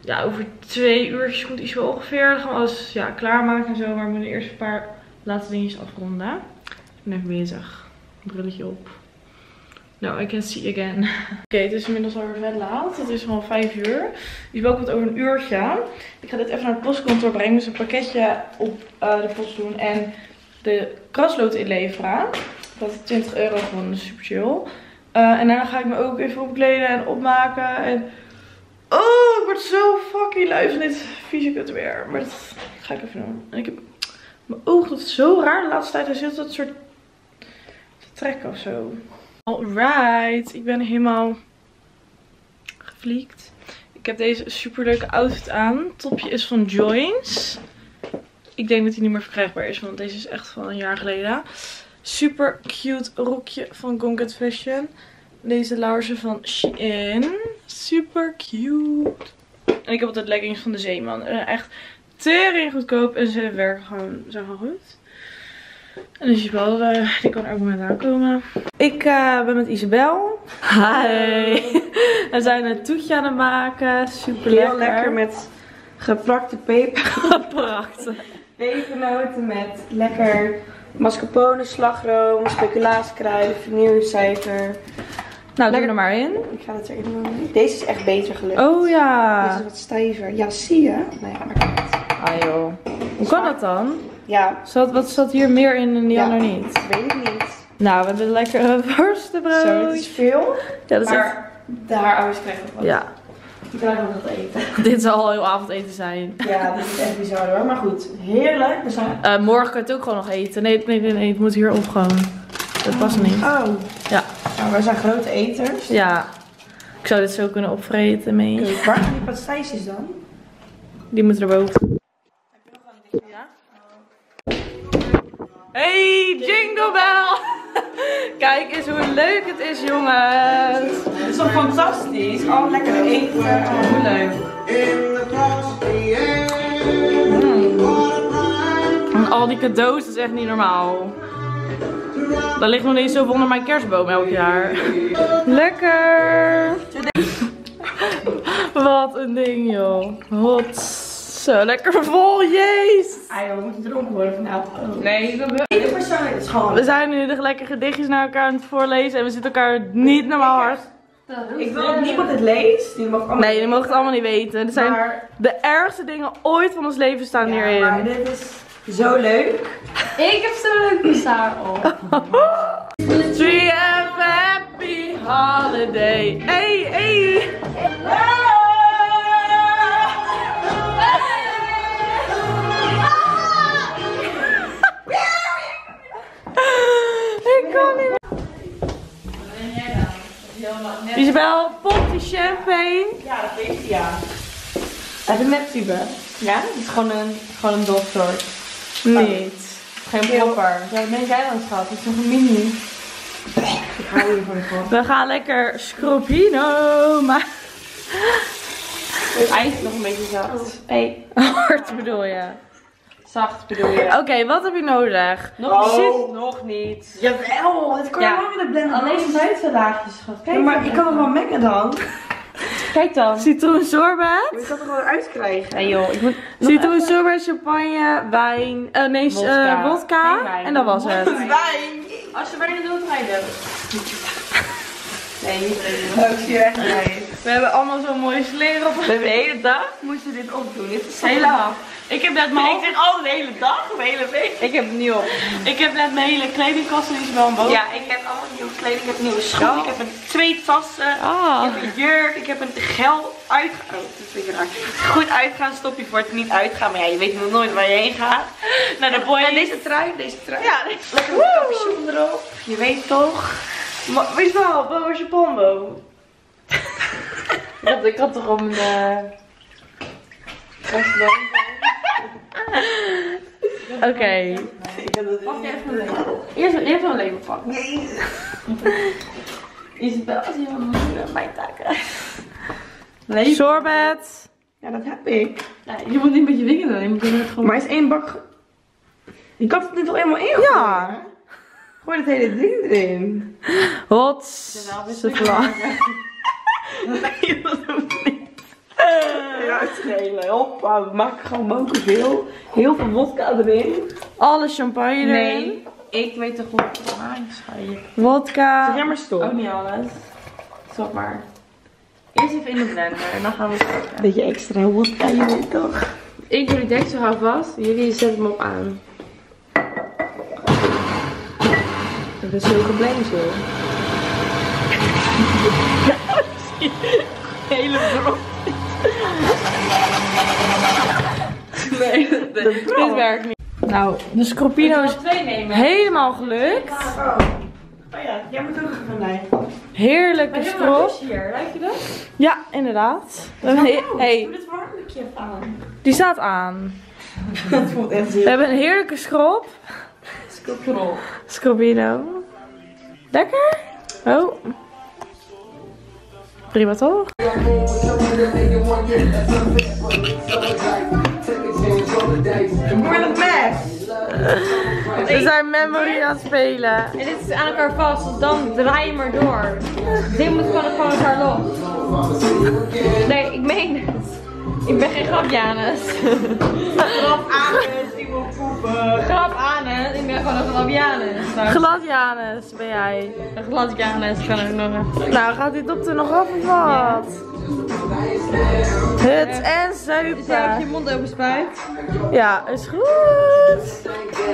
Ja, over twee uurtjes komt Isabel ongeveer. Dan gaan we alles ja, klaarmaken en zo. Maar we moeten eerst een paar laatste dingetjes afronden. Ik ben even bezig. Brilletje op. No, I can see again. Oké, het is inmiddels alweer vet laat. Het is al 5 uur. Isabel komt over een uurtje. Ik ga dit even naar het postkantoor brengen. Dus een pakketje op eh, de post doen. En de kraslood inleveren. Dat is 20 euro gewoon. Dat is super chill. Eh, en daarna ga ik me ook even opkleden en opmaken. En... Oh, ik word zo fucking lui van dit vieze weer. Maar dat ga ik even doen. En ik heb... Mijn oog doet het zo raar de laatste tijd. Hij zit dat soort te trekken of zo. Alright, ik ben helemaal gefliekt. Ik heb deze super leuke outfit aan. Topje is van Joins. Ik denk dat hij niet meer verkrijgbaar is, want deze is echt van een jaar geleden. Super cute rokje van Gonket Fashion. Deze laarzen van Shein. Super cute. En ik heb altijd leggings van de Zeeman. Eh, Echt tering goedkoop en ze werken gewoon zo goed. En Isabel, uh, die kan ook moment aankomen. Ik eh, ben met Isabel. Hi. We zijn een toetje aan het maken. Super lekker. Heel lekker met geprakte peper. Gebracht. Pepernoten met lekker mascarpone, slagroom, speculaaskruiden, vanillesuiker. Nou, doe Lekker. er maar in. Ik ga het er even doen. Deze is echt beter gelukt. Oh Deze ja. is wat stijver. Ja, zie je? Nou ja, maar Ah joh. Hoe kan dat dan? Ja, Zat, wat zat hier meer in en die Ja. ander niet? weet ik niet. Nou, we hebben lekkere worstenbrood. Zo, dit is veel. Ja, dat is echt... Maar de haarouders krijgen nog wat. Ja, Die krijgen ook wat eten. dit zal al heel avondeten zijn. Ja, dit is echt bizar hoor. Maar goed, heerlijk. We zijn... Eh, morgen kan je het ook gewoon nog eten. Nee, nee, nee, nee, het moet hier op gewoon. Dat past niet. Oh. Ja. Nou, wij zijn grote eters. Ja. Ik zou dit zo kunnen opvreten mee. Waar gaan die pastijsjes dan? Die moeten erboven. Hey, Jingle Bell! Kijk eens hoe leuk het is, jongens. Het is toch fantastisch? Al lekker eten. Oh, hoe leuk. En al die cadeaus, dat is echt niet normaal. Daar ligt nog niet zoveel onder mijn kerstboom elk jaar. Lekker! Wat een ding, joh. Hot. Zo, lekker vol. Ah joh, we moeten dronken worden vanavond. Oh. Nee, dat wil Ieder persoon is gewoon. We zijn nu de lekker gedichtjes naar elkaar aan het voorlezen en we zitten elkaar niet normaal hard. Ik wil dat niemand het leest. Die mag allemaal Nee, je mag het allemaal niet weten. Er zijn Maar, de ergste dingen ooit van ons leven staan ja, hierin. maar dit is zo leuk. Ik heb zo'n leuk bizar op. Tree have happy holiday. Hey, hey. Ik kan niet meer. Isabel, pop die champagne. Ja, dat weet je, ja. Uit een neptube. Ja, het is gewoon een, gewoon een dofsoort. Niet. Geen popper. Ja, dat ben jij dan schat. Het is nog een mini. Ik hou hiervan van. We gaan lekker scropino maar Het ijs is nog een beetje zacht. Hey, Hard bedoel je. Zacht bedoel je. Oké, wat heb je nodig? Nog Zit- niet. Nog niet. Jawel, het kan Ja. wel in de blender. Alleen buiten laagjes, schat. Kijk, Ja, maar ik kan het wel mengen dan. kijk dan. Citroen sorbet. Kan het er gewoon uitkrijgen. Nee joh, ik moet... Citroen sorbet, champagne, wijn, eh nee, Vodka. eh, vodka. Geen wijn. En dat was het. Wijn. Als je bijna rijden hebt. Nee, niet Oh, ik echt blij. We hebben allemaal zo'n mooie sleren op. We hebben de hele dag moeten we dit opdoen. Dit is dag. Ik heb net mijn, Ik zeg al de hele dag, de hele week. Ik heb op. ik heb net mijn hele kledingkast die is wel een boven. Ja, ik heb allemaal nieuwe kleding, ik heb nieuwe schoenen, ik heb een, twee tassen, Ah. ik heb een jurk, ik heb een gel uitgaan. Oh, dat is een beetje raar. Goed uitgaan stopje voor het niet uitgaan, maar ja, je weet nog nooit waar je heen gaat. Naar de boy. En deze trui, deze trui. Ja, lekker met een capuchon erop. Je weet toch. Ma- Wees wel, waar was je pombo? Ik had, ik had toch om de... Oké. Ik heb het Pak je even een label. Eerst, eerst wel een label pakken. Nee. Isabel, als je van mijn taken. Sorbet. Ja, dat heb ik. Nee, je moet niet met je vinger doen, je moet het gewoon... Maar is één bak... Je kan het niet toch helemaal in? Ja. Gooi het hele ding erin. Hot. Nee, dat hoeft niet. Uitschelen. Hoppa, we maken gewoon moken veel. Heel veel vodka erin. Alle champagne erin. Nee, ik weet toch hoe ik het aanschrijven. Vodka. Zeg jij maar stop. Ook niet alles. Stop maar. Eerst even in de blender en dan gaan we kijken. Beetje extra vodka, je weet toch. Ik doe de deksel hou vast, jullie zetten hem op aan. Dat is heel geblezen. Hele brok. Nee, Dit werkt niet. Nou, de scropino is helemaal gelukt. Oh. oh ja, jij moet ook even mij. Heerlijke strop. hier, lijkt je dat? Ja, inderdaad. We hebben een he- hey, Doe dit warmelijkje even aan. die staat aan. Dat voelt echt We hebben een heerlijke schrop. scoopje Scrobino. Lekker? Oh. Prima toch? Met het mes. We zijn memory aan het spelen. En dit is aan elkaar vast, dus dan draai je maar door. Dit moet gewoon van elkaar los. Nee, ik meen het. Ik ben geen grapjanus. Eraf aan, iemand. Glad Janus. Ik ben gewoon een glad Janus. Nou, Glad Janus ben jij. een glad Janus kan ik nog. Nou, gaat dit op er nog af of wat? Het en Dus jij hebt je zuipen. mond open spuit. Ja, is goed.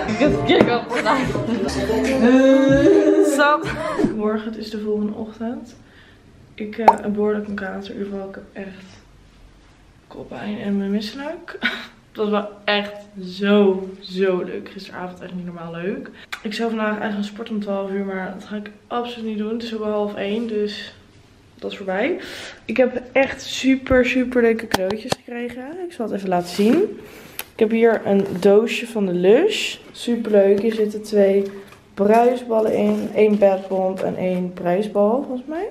Ik heb het kijk op gedaan. Sap. Morgen, het is de volgende ochtend. Ik heb behoorlijk een kater. In ieder geval, ik heb echt koppijn en mijn misselijk. Het was wel echt zo, zo leuk. Gisteravond echt niet normaal leuk. Ik zou vandaag eigenlijk gaan sporten om 12 uur, maar dat ga ik absoluut niet doen. Het is ook al half 1, dus dat is voorbij. Ik heb echt super, super leuke cadeautjes gekregen. Ik zal het even laten zien. Ik heb hier een doosje van de Lush. Super leuk. Hier zitten twee bruisballen in. één badbond en één bruisbal, volgens mij.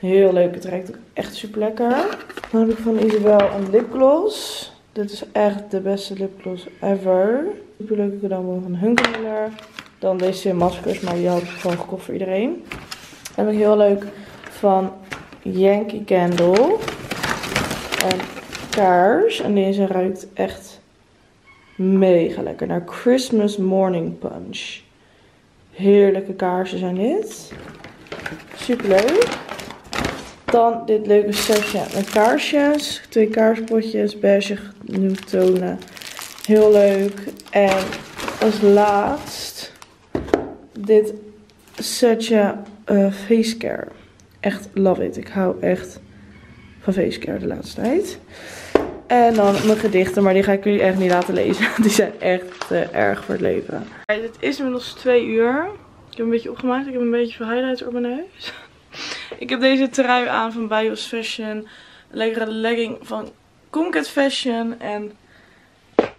Heel leuk. Het ruikt ook echt super lekker. Dan heb ik van Isabel een lipgloss. Dit is echt de beste lipgloss ever. Super leuke cadeaubon van Hunkemuller. Dan deze maskers, maar die had ik gewoon gekocht voor iedereen. Dan heb ik heel leuk van Yankee Candle. Een kaars. En deze ruikt echt mega lekker. Naar Christmas Morning Punch. Heerlijke kaarsen zijn dit. Super leuk. Dan dit leuke setje met kaarsjes. Twee kaarspotjes, beige tonen. Heel leuk. En als laatst dit setje eh facecare. Echt love it. Ik hou echt van facecare de laatste tijd. En dan mijn gedichten, maar die ga ik jullie echt niet laten lezen. Die zijn echt te erg voor het leven. Het is inmiddels twee uur. Ik heb een beetje opgemaakt. Ik heb een beetje veel highlights op mijn neus. Ik heb deze trui aan van Bios Fashion. Een lekkere legging van Comcat Fashion. En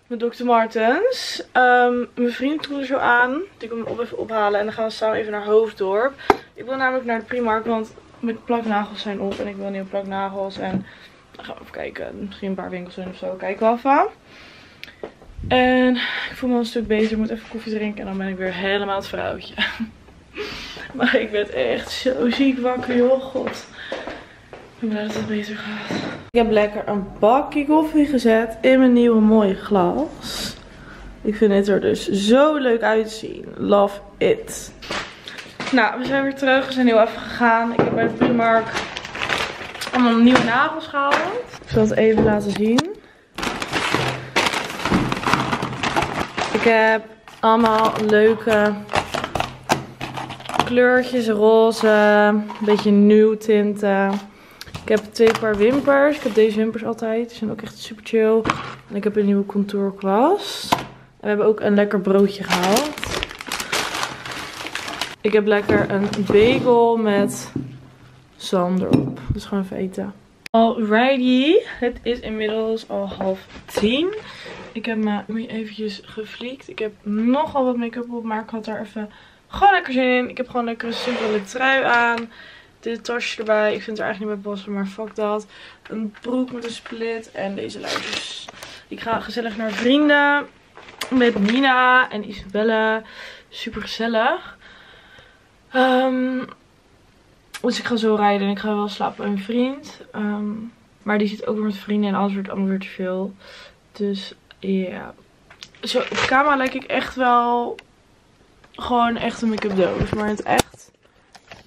mijn Dr. Martens. Ehm, mijn vriend doet er zo aan. Die komt me op even ophalen. En dan gaan we samen even naar Hoofddorp. Ik wil namelijk naar de Primark. Want mijn plaknagels zijn op. En ik wil nieuwe plaknagels. En dan gaan we even kijken. Misschien een paar winkels in of zo. Kijken we even. En ik voel me al een stuk beter. Ik moet even koffie drinken. En dan ben ik weer helemaal het vrouwtje. Maar ik ben echt zo ziek wakker, joh. God. Ik ben blij dat het beter gaat. Ik heb lekker een bakje koffie gezet in mijn nieuwe mooie glas. Ik vind dit er dus zo leuk uitzien. Love it. Nou, we zijn weer terug. We zijn heel even gegaan. Ik heb bij de Primark allemaal nieuwe nagels gehaald. Ik zal het even laten zien. Ik heb allemaal leuke kleurtjes, roze, een beetje nieuw tinten. Ik heb twee paar wimpers. Ik heb deze wimpers altijd. Die zijn ook echt super chill. En ik heb een nieuwe contourkwast. En we hebben ook een lekker broodje gehaald. Ik heb lekker een bagel met zalm erop. Dus gewoon even eten. Alrighty. Het is inmiddels al half tien. Ik heb me eventjes gefliekt. Ik heb nogal wat make-up op, maar ik had er even gewoon lekker zin in. Ik heb gewoon lekker een simpele trui aan. Dit tasje erbij. Ik vind het er eigenlijk niet bij passen, maar fuck dat. Een broek met een split en deze luidjes. Ik ga gezellig naar vrienden. Met Nina en Isabelle. Super gezellig. Ehm, dus ik ga zo rijden en ik ga wel slapen bij mijn vriend. Ehm, maar die zit ook weer met vrienden en alles wordt allemaal weer te veel. Dus ja. Zo, op camera lijk ik echt wel gewoon echt een make-up doos. Maar het echt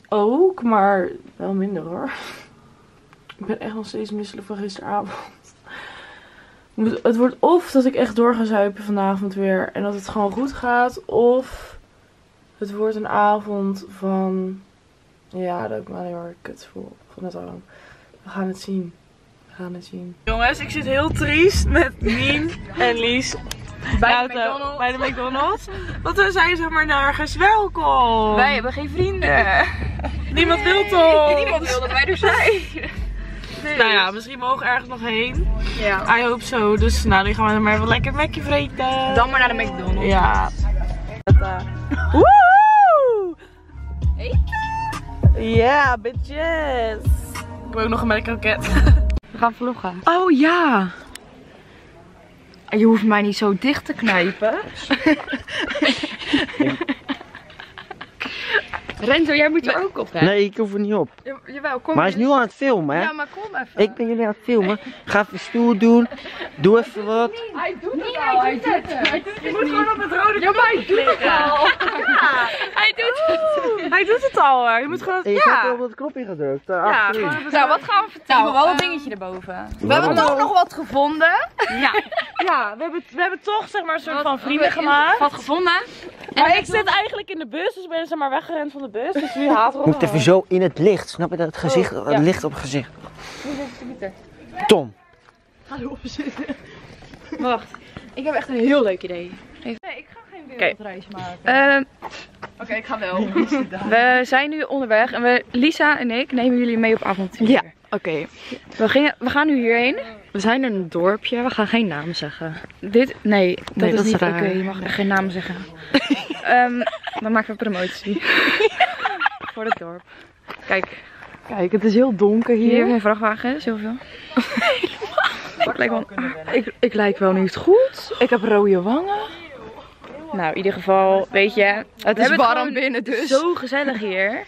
ook, maar wel minder hoor. Ik ben echt nog steeds misselijk van gisteravond. Het wordt of dat ik echt door ga zuipen vanavond weer en dat het gewoon goed gaat. Of het wordt een avond van, ja, dat ik me alleen maar kut voel van het arm. We gaan het zien. We gaan het zien. Jongens, ik zit heel triest met Nien en Lies Bij de McDonald's. Bij de McDonald's. Want we zijn zeg maar nergens welkom. Wij hebben geen vrienden. Niemand wil toch? Niemand wil dat wij er zijn. Nou ja, misschien mogen we ergens nog heen. Ja. I hope so. Dus nou, nu gaan we maar even lekker Mackie vreten. Dan maar naar de McDonald's. Ja. Woehoe! Yeah, bitches. Ik heb ook nog een kroket. We gaan vloggen. Oh ja. Je hoeft mij niet zo dicht te knijpen. Renzo, jij moet er ook op, hè? Nee, ik hoef er niet op. Ja, jawel, kom. Maar hij is nu aan het filmen, hè? Ja, maar kom even. Ik ben jullie aan het filmen. Ga even stoer doen. Doe even wat. Hij doet het al, hij doet het. Hij doet het. Je moet gewoon op het rode Ja, maar hij doet het al. Hij doet het. Hij doet het al. hè. Je moet gewoon... En je hebt op het knopje gedrukt. Daar Ja, Nou, wat gaan we vertellen? Nou, wel een Eh, dingetje erboven. We hebben ook nog wat gevonden. Ja, ja we, hebben, we hebben toch zeg maar een soort van vrienden gemaakt. Wat gevonden? Maar ik zit eigenlijk in de bus, dus ik ben zeg maar weggerend van de bus. Dus wie haat erop? Moet even zo in het licht. Snap je dat? Het gezicht, het ja. licht op het gezicht. Tom. Wacht. Ik heb echt een heel leuk idee. Nee, ik ga geen Oké. wereldreis maken. Eh, Oké, ik ga wel. we zijn nu onderweg en we, Lisa en ik nemen jullie mee op avontuur. Ja, oké. We, gingen, we gaan nu hierheen. We zijn in een dorpje, we gaan geen naam zeggen. Dit, nee, dat Nee, is dat is niet raar. oké. Je mag echt geen naam zeggen. Ehm we maken een promotie. Voor het dorp. Kijk, Kijk, het is heel donker hier hier. zijn vrachtwagens, heel veel. ik lijk wel... Ik, ik lijk wel niet goed. Ik heb rode wangen. Nou, in ieder geval, weet je... Het we is warm binnen dus. Zo gezellig hier.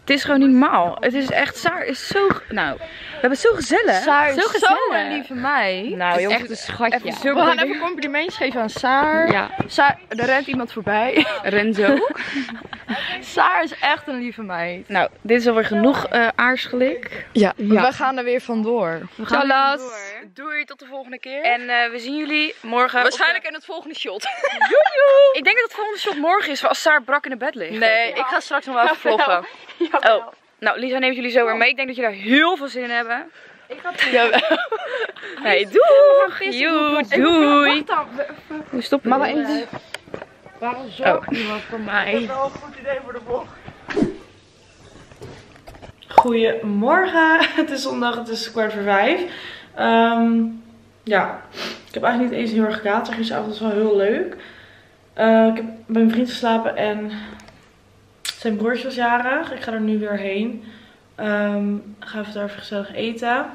Het is gewoon niet normaal. Het is echt, Saar is zo... Nou, we hebben het zo gezellig. Saar is zo zo gezellig. een lieve meid. Nou, Het is jongens, echt een schatje. even zo we gaan even complimentjes geven aan Saar. Ja, Saar, er rent iemand voorbij. Renzo. Saar is echt een lieve meid. nou, dit is alweer genoeg eh aarsgelik. Ja, Ja. we gaan er weer vandoor. We gaan Ciao, Doei, tot de volgende keer. En eh, we zien jullie morgen. Waarschijnlijk in het volgende shot. Ik denk dat het volgende shot morgen is, als Saar brak in de bed ligt. Nee, ik ga straks nog wel even vloggen. Oh, nou Lisa neemt jullie zo weer mee. Ik denk dat jullie daar heel veel zin in hebben. Jawel. Hey, doei! Joe, doei! Hoe stoppen Mama, we? even- Waarom Oh. zorgt niemand voor mij? Dat is wel een goed idee voor de vlog. Goedemorgen, het is zondag, het is kwart voor vijf. Ehm, ja, ik heb eigenlijk niet eens heel erg kater. Gisteravond was wel heel leuk. Eh, ik heb bij mijn vriend geslapen en zijn broertje was jarig. Ik ga er nu weer heen. Ehm ga even daar even gezellig eten.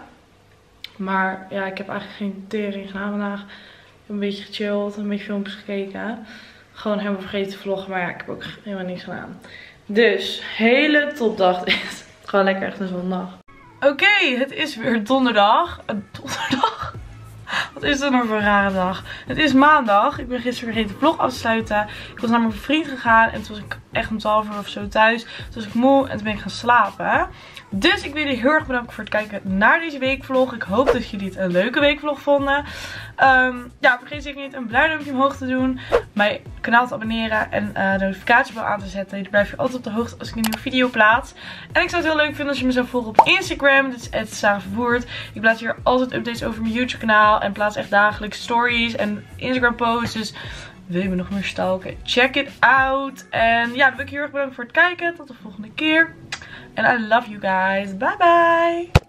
Maar ja, ik heb eigenlijk geen tering gedaan vandaag. Ik heb een beetje gechilled, een beetje filmpjes gekeken. Gewoon helemaal vergeten te vloggen, maar ja, ik heb ook helemaal niks gedaan. Dus, hele topdag dit. Gewoon lekker echt een zondag. Oké, het is weer donderdag. Eh, donderdag? Wat is er nou voor een rare dag? Het is maandag. Ik ben gisteren vergeten de vlog af te sluiten. Ik was naar mijn vriend gegaan en toen was ik echt om 12 uur of zo thuis. Toen was ik moe en toen ben ik gaan slapen. Dus ik wil jullie heel erg bedanken voor het kijken naar deze weekvlog. Ik hoop dat jullie het een leuke weekvlog vonden. Ehm, ja, vergeet zeker niet een blauw duimpje omhoog te doen. Mijn kanaal te abonneren en eh, de notificatiebel aan te zetten. Dan blijf je altijd op de hoogte als ik een nieuwe video plaats. En ik zou het heel leuk vinden als je me zou volgen op Instagram. Dit is @sarahvervoerd. Ik plaats hier altijd updates over mijn YouTube kanaal. En plaats echt dagelijks stories en Instagram posts. Dus wil je me nog meer stalken? Check it out. En ja, dan wil ik je heel erg bedanken voor het kijken. Tot de volgende keer. And I love you guys. Bye bye.